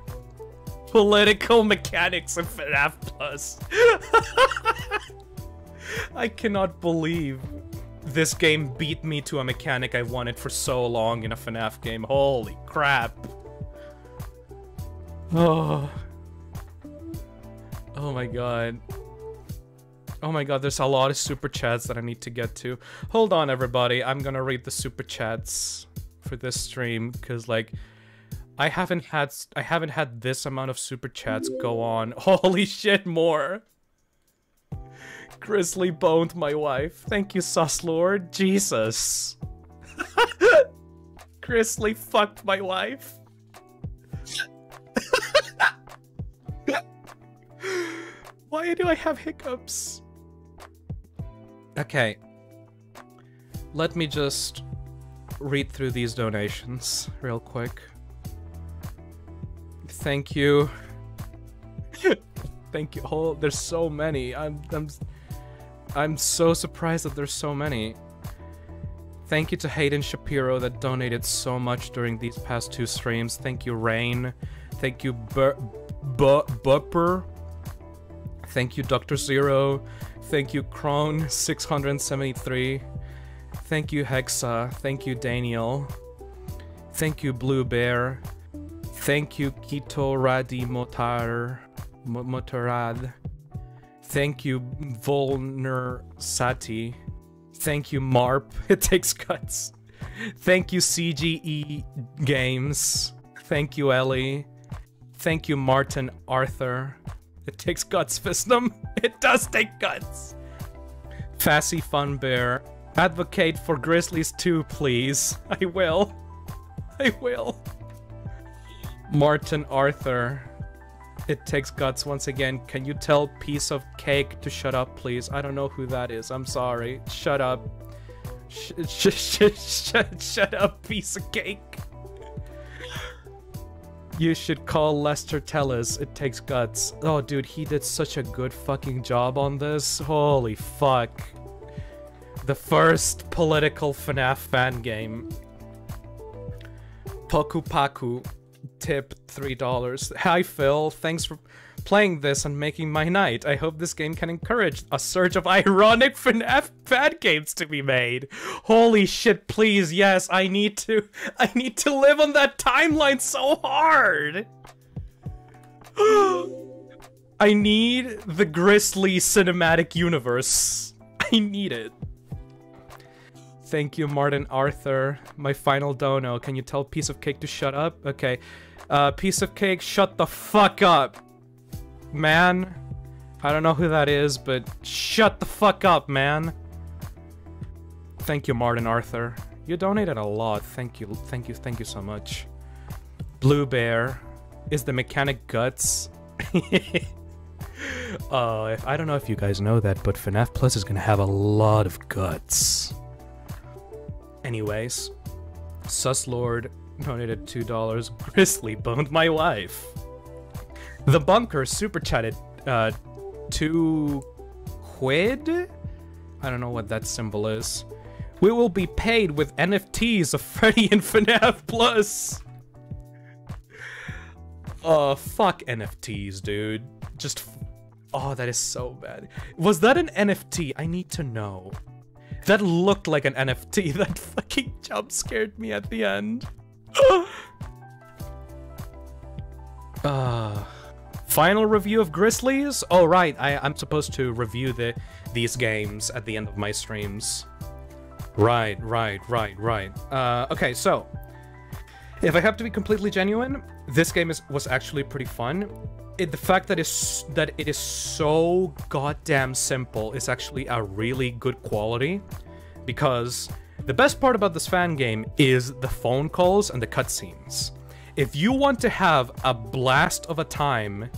Political mechanics in FNAF Plus. I cannot believe this game beat me to a mechanic I wanted for so long in a FNAF game. Holy crap. Oh. Oh my god. Oh my god, there's a lot of super chats that I need to get to. Hold on, everybody. I'm gonna read the super chats for this stream because, like, I haven't had I haven't had this amount of super chats go on. Holy shit, more. Grizzly boned my wife. Thank you, sus lord. Jesus. Grizzly fucked my wife. Why do I have hiccups? Okay. Let me just read through these donations real quick. Thank you. Thank you. Oh, there's so many. I'm I'm I'm so surprised that there's so many. Thank you to Hayden Shapiro that donated so much during these past two streams. Thank you, Rain. Thank you, Bur Bu Bupper. Thank you, Dr. Zero. Thank you, Crone673. Thank you, Hexa. Thank you, Daniel. Thank you, Blue Bear. Thank you, Kito Radi Motar Mo- Motorad. Thank you, Volner Sati. Thank you, Marp. It takes guts. Thank you, CGE Games. Thank you, Ellie. Thank you, Martin Arthur. It takes guts, Phisnom. It does take guts. Fassy Fun Bear. Advocate for Grizzlies too, please. I will. I will. Martin Arthur. It takes guts once again. Can you tell piece of cake to shut up, please? I don't know who that is. I'm sorry. Shut up. Sh- sh- sh- shut up, piece of cake. You should call Lester Tellis. It takes guts. Oh, dude, he did such a good fucking job on this. Holy fuck. The first political FNAF fan game. Poku Paku. Tip $3. Hi, Phil. Thanks for playing this and making my night. I hope this game can encourage a surge of ironic FNAF fan games to be made. Holy shit, please, yes, I need to I need to live on that timeline so hard. I need the Grizzly cinematic universe. I need it. Thank you, Martin Arthur. My final dono. Can you tell Piece of Cake to shut up? Okay. Uh, Piece of Cake, shut the fuck up man. I don't know who that is, but shut the fuck up, man. Thank you, Martin Arthur. You donated a lot. Thank you, thank you, thank you so much. Blue Bear is the mechanic guts. uh, I don't know if you guys know that, but FNAF Plus is gonna have a lot of guts. Anyways, Suslord donated $2. Grizzly boned my wife. The Bunker super chatted uh, two quid? I don't know what that symbol is. We will be paid with NFTs of Freddy and FNAF Plus. Uh, fuck NFTs, dude. Just, oh, that is so bad. Was that an NFT? I need to know. That looked like an NFT. That fucking jump scared me at the end. uh final review of Grizzlies? Oh right, I, I'm supposed to review the these games at the end of my streams. Right, right, right, right. Uh, okay, so if I have to be completely genuine, this game is was actually pretty fun. It, the fact that is that it is so goddamn simple is actually a really good quality, because the best part about this fan game is the phone calls and the cutscenes if you want to have a blast of a time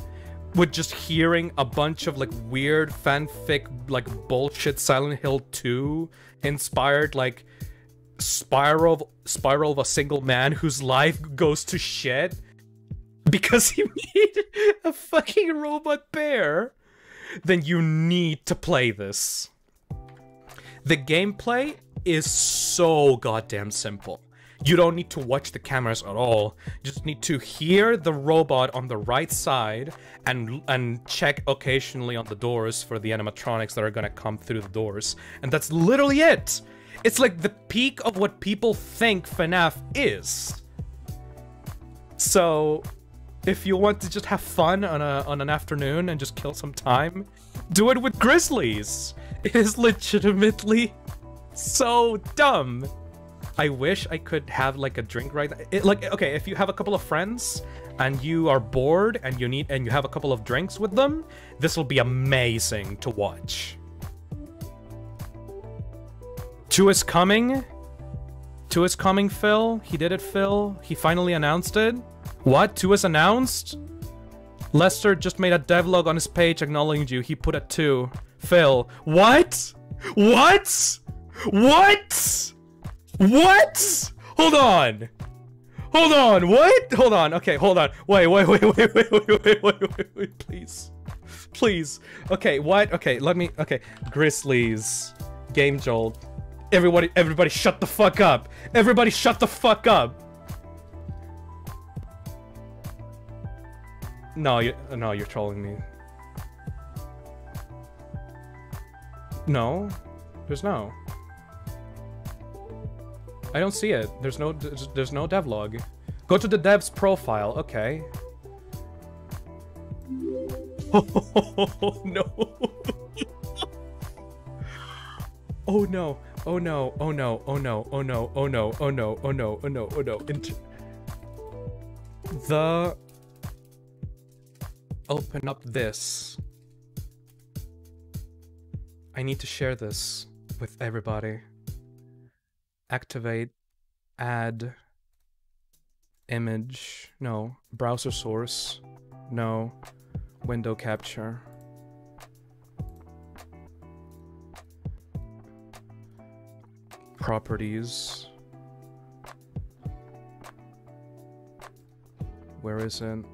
with just hearing a bunch of like weird fanfic like bullshit Silent Hill 2 inspired like spiral spiral of a single man whose life goes to shit because he made a fucking robot bear then you need to play this. The gameplay is so goddamn simple you don't need to watch the cameras at all. You just need to hear the robot on the right side and and check occasionally on the doors for the animatronics that are gonna come through the doors. And that's literally it! It's like the peak of what people think FNAF is. So, if you want to just have fun on a on an afternoon and just kill some time, do it with Grizzlies. It is legitimately so dumb. I wish I could have like a drink right it, like okay if you have a couple of friends and you are bored and you need and you have a couple of drinks with them this will be amazing to watch. Two is coming. Two is coming Phil. He did it Phil. He finally announced it. What? Two is announced? Lester just made a devlog on his page acknowledging you. He put a two. Phil. What? What? What what? Hold on. Hold on. What? Hold on. Okay, hold on. Wait, wait, wait, wait, wait, wait, wait, wait, wait, wait, please. Please. Okay, what? Okay, let me. Okay, Grizzlies. Game Jolt. Everybody, everybody shut the fuck up. Everybody shut the fuck up. No, you, no, you're trolling me. No. There's no. I don't see it. There's no there's no devlog. Go to the dev's profile. Okay. Oh no. oh no. Oh no. Oh no. Oh no. Oh no. Oh no. Oh no. Oh no. Oh no. Oh no. Int the open up this. I need to share this with everybody activate add image no browser source no window capture properties Where is it?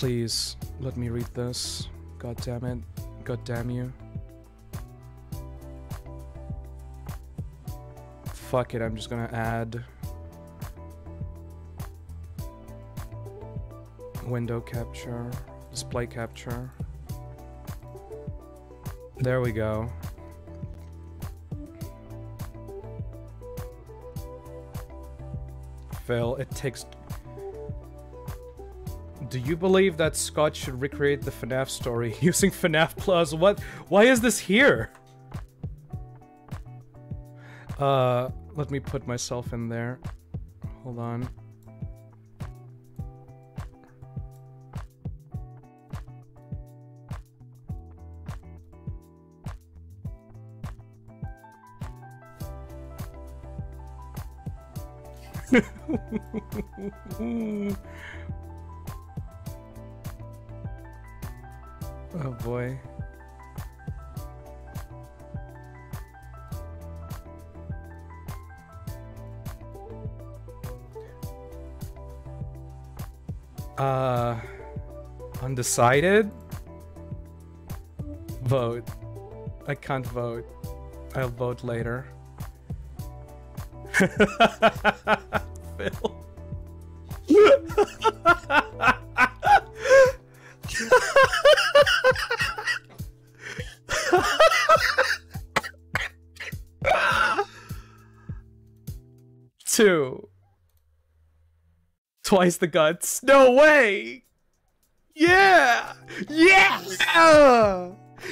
Please, let me read this. God damn it. God damn you. Fuck it, I'm just gonna add window capture, display capture. There we go. Phil, it takes. Do you believe that Scott should recreate the FNAF story using FNAF Plus? What? Why is this here? Uh, let me put myself in there. Hold on. oh boy. Uh, undecided? Vote. I can't vote. I'll vote later. Phil. Twice the guts. No way! Yeah! Yeah!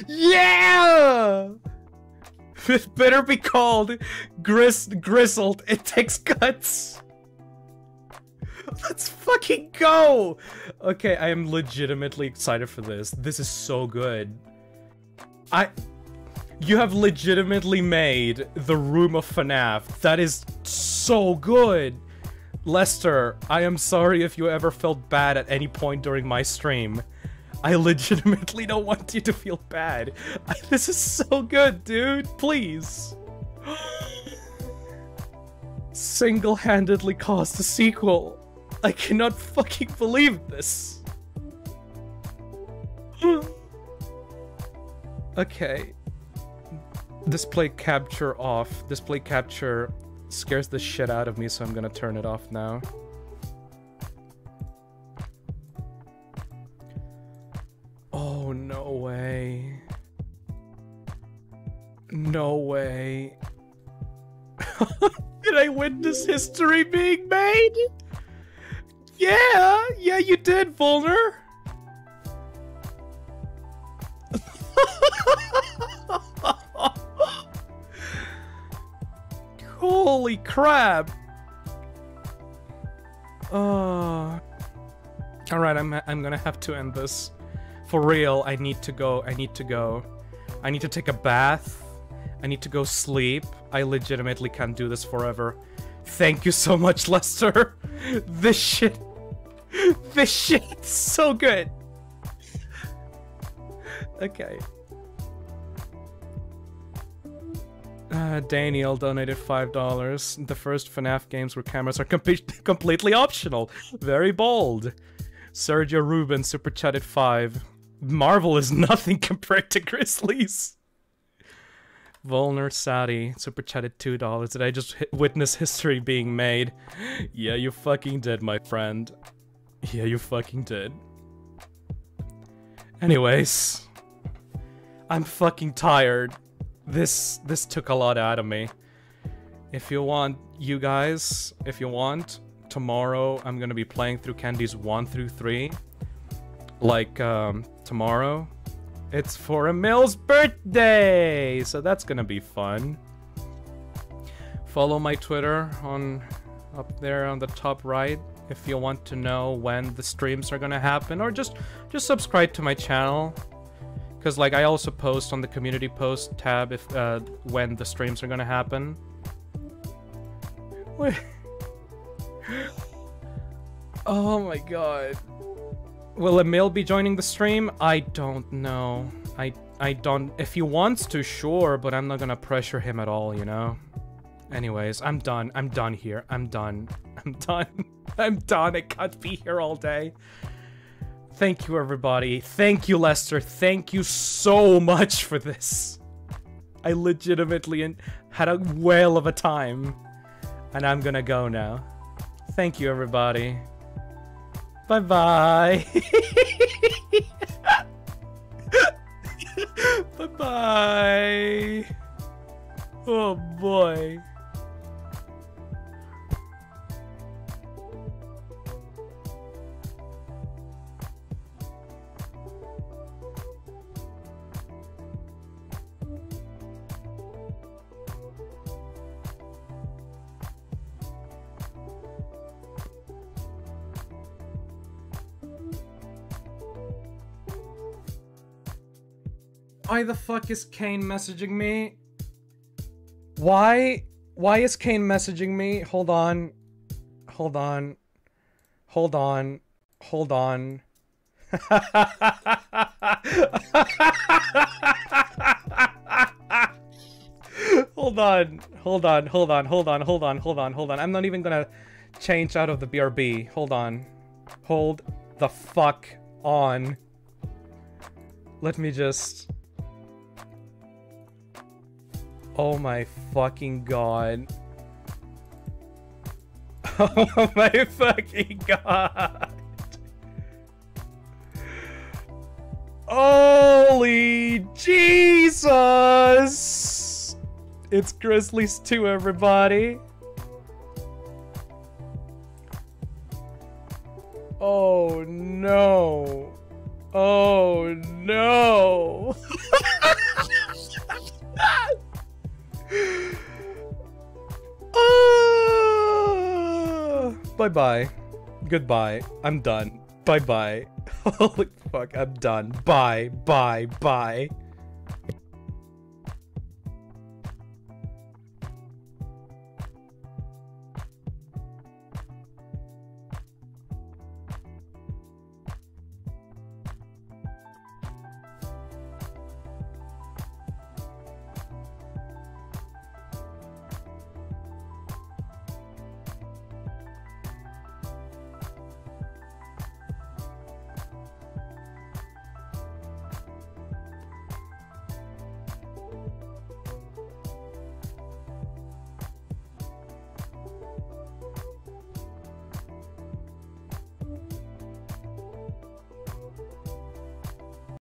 Yeah! It better be called Gris Grizzled. It takes guts. Let's fucking go! Okay, I am legitimately excited for this. This is so good. I... You have legitimately made the room of FNAF. That is so good! Lester, I am sorry if you ever felt bad at any point during my stream. I legitimately don't want you to feel bad. I, this is so good, dude. Please. Single-handedly caused a sequel. I cannot fucking believe this. okay. Display capture off. Display capture scares the shit out of me, so I'm gonna turn it off now. Oh, no way. No way. Did I witness history being made? Yeah, yeah, you did, Volner. Holy crap. Uh, all right, I'm I'm gonna have to end this. For real, I need to go. I need to go. I need to take a bath. I need to go sleep. I legitimately can't do this forever. Thank you so much, Lester. This shit. This shit's so good. Okay. Uh, Daniel donated $5. The first FNAF games where cameras are com completely optional. Very bold. Sergio Rubin super chatted 5. Marvel is nothing compared to Grizzlies. Volner Sadi super chatted $2. Did I just witness history being made? Yeah, you fucking did, my friend. Yeah, you fucking did. Anyways. I'm fucking tired. This this took a lot out of me. If you want, you guys, if you want, tomorrow I'm gonna be playing through candy's 1 through 3. Like, um, tomorrow. It's for Emil's birthday! So that's gonna be fun. Follow my Twitter on up there on the top right if you want to know when the streams are gonna happen or just just subscribe to my channel because like I also post on the community post tab if uh, when the streams are gonna happen. Wait. Oh my god. Will Emil be joining the stream? I don't know. I I don't. If he wants to, sure, but I'm not gonna pressure him at all, you know? Anyways, I'm done. I'm done here. I'm done. I'm done. I'm done. I can't be here all day. Thank you, everybody. Thank you, Lester. Thank you so much for this. I legitimately had a whale of a time. And I'm gonna go now. Thank you, everybody. Bye bye. bye bye. Oh boy. Why the fuck is Kane messaging me? Why? Why is Kane messaging me? Hold on. Hold on. Hold on. Hold on. hold on. Hold on. Hold on. Hold on. Hold on. Hold on. Hold on. I'm not even gonna change out of the BRB. Hold on. Hold the fuck on. Let me just... Oh my fucking god. Oh my fucking god. Holy Jesus! It's Grizzlies 2, everybody. Oh no. Oh no. Ah! bye bye. Goodbye. I'm done. Bye bye. Holy fuck, I'm done. Bye, bye, bye.